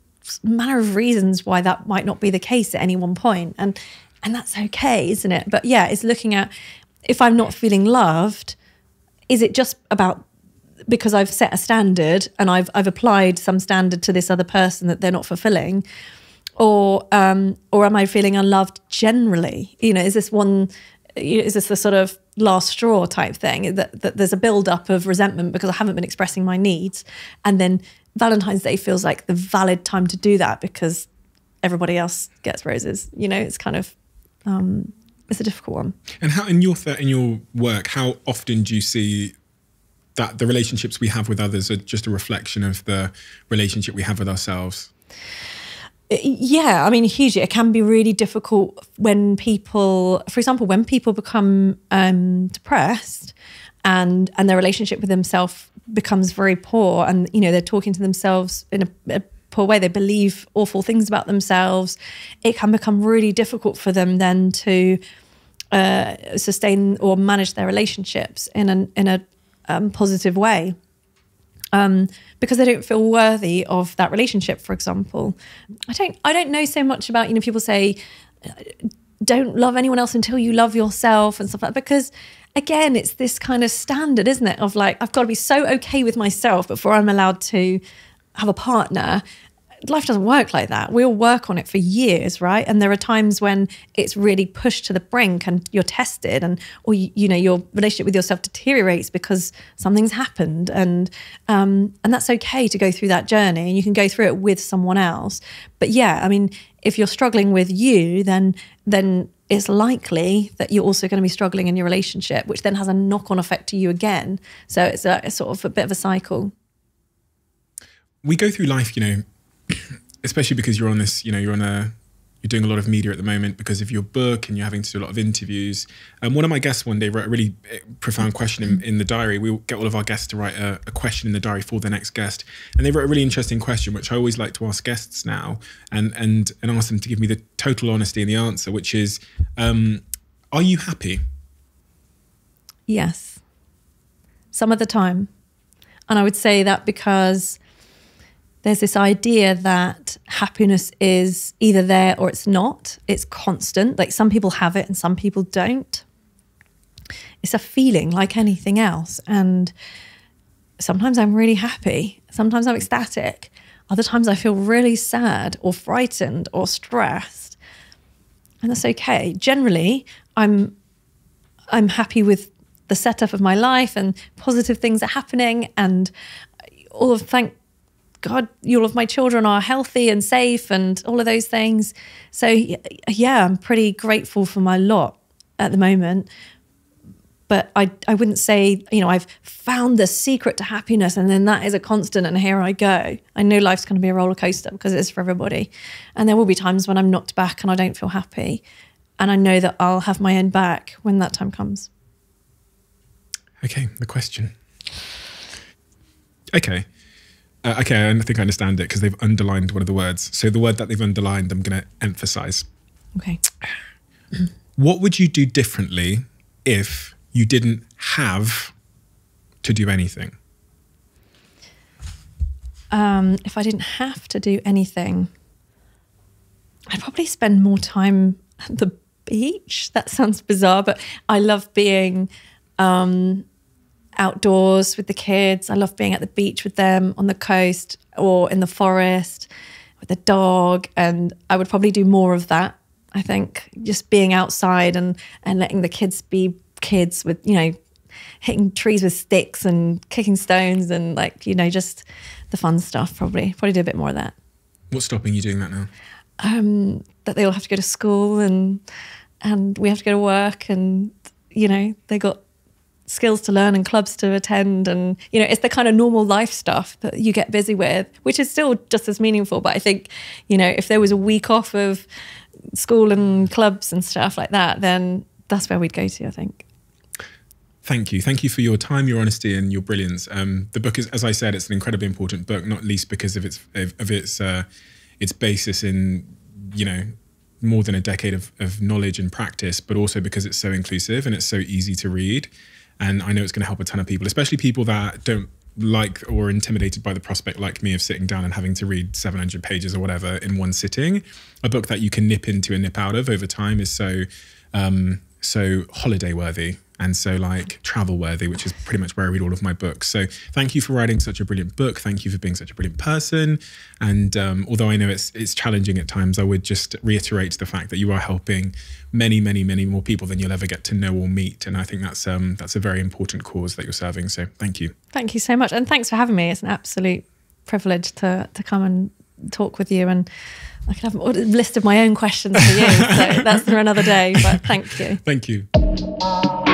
manner of reasons why that might not be the case at any one point. And and that's okay isn't it? But yeah it's looking at if i'm not feeling loved is it just about because i've set a standard and i've i've applied some standard to this other person that they're not fulfilling? Or um or am i feeling unloved generally? You know is this one is this the sort of last straw type thing that, that there's a build up of resentment because I haven't been expressing my needs? And then Valentine's Day feels like the valid time to do that because everybody else gets roses. You know, it's kind of um, it's a difficult one. And how in your th- in your work, how often do you see that the relationships we have with others are just a reflection of the relationship we have with ourselves? Yeah, I mean, hugely. It can be really difficult when people, for example, when people become um, depressed and and their relationship with themselves becomes very poor. And you know they're talking to themselves in a, a poor way. They believe awful things about themselves. It can become really difficult for them then to uh, sustain or manage their relationships in an in a um, positive way. Um, because they don't feel worthy of that relationship for example. I don't i don't know so much about you know people say don't love anyone else until you love yourself and stuff like that because again, it's this kind of standard, isn't it? Of like, I've got to be so okay with myself before I'm allowed to have a partner. Life doesn't work like that. We all work on it for years, right? And there are times when it's really pushed to the brink and you're tested and or you, you know, your relationship with yourself deteriorates because something's happened. And um, and that's okay to go through that journey and you can go through it with someone else. But yeah, I mean, if you're struggling with you, then then it's likely that you're also going to be struggling in your relationship, which then has a knock on effect to you again. So it's a, a sort of a bit of a cycle. We go through life, you know, especially because you're on this, you know, you're on a you're doing a lot of media at the moment because of your book and you're having to do a lot of interviews. And um, one of my guests one day wrote a really eh, profound question in, in the diary. We get all of our guests to write a, a, question in the diary for the next guest, and they wrote a really interesting question, which I always like to ask guests now, and and and ask them to give me the total honesty in the answer, which is, um, are you happy? Yes, some of the time, and I would say that because there's this idea that happiness is either there or it's not. It's constant. Like some people have it and some people don't. It's a feeling like anything else. And sometimes I'm really happy. Sometimes I'm ecstatic. Other times I feel really sad or frightened or stressed. And that's okay. Generally, I'm I'm happy with the setup of my life and positive things are happening and all of thank God, all of my children are healthy and safe and all of those things. So, yeah, I'm pretty grateful for my lot at the moment. But I, I wouldn't say, you know, I've found the secret to happiness and then that is a constant and here I go. I know life's going to be a roller coaster because it's for everybody. And there will be times when I'm knocked back and I don't feel happy. And I know that I'll have my own back when that time comes. Okay, the question. Okay. Uh, okay, I think I understand it because they've underlined one of the words. So the word that they've underlined, I'm going to emphasize. Okay. What would you do differently if you didn't have to do anything? Um, if I didn't have to do anything, I'd probably spend more time at the beach. That sounds bizarre, but I love being um, outdoors with the kids. I love being at the beach with them on the coast or in the forest with the dog. And I would probably do more of that. I think just being outside and, and letting the kids be kids with, you know, hitting trees with sticks and kicking stones and like, you know, just the fun stuff probably. Probably do a bit more of that. What's stopping you doing that now? Um, that they all have to go to school and and we have to go to work and you know, they got skills to learn and clubs to attend and you know it's the kind of normal life stuff that you get busy with which is still just as meaningful but i think you know if there was a week off of school and clubs and stuff like that then that's where we'd go to i think Thank you. Thank you for your time, your honesty, and your brilliance. Um, the book is, as I said, it's an incredibly important book, not least because of its of, its uh, its basis in you know more than a decade of, of knowledge and practice, but also because it's so inclusive and it's so easy to read. And I know it's going to help a ton of people, especially people that don't like or intimidated by the prospect like me of sitting down and having to read 700 pages or whatever in one sitting. A book that you can nip into and nip out of over time is so um, so holiday worthy and so like travel worthy, which is pretty much where I read all of my books. So thank you for writing such a brilliant book. Thank you for being such a brilliant person. And um, although I know it's it's challenging at times, I would just reiterate the fact that you are helping many, many, many more people than you'll ever get to know or meet. And I think that's um, that's a very important cause that you're serving. So thank you. Thank you so much, and thanks for having me. It's an absolute privilege to to come and talk with you and. I could have a list of my own questions for you, so that's for another day. But thank you. Thank you. Thank you.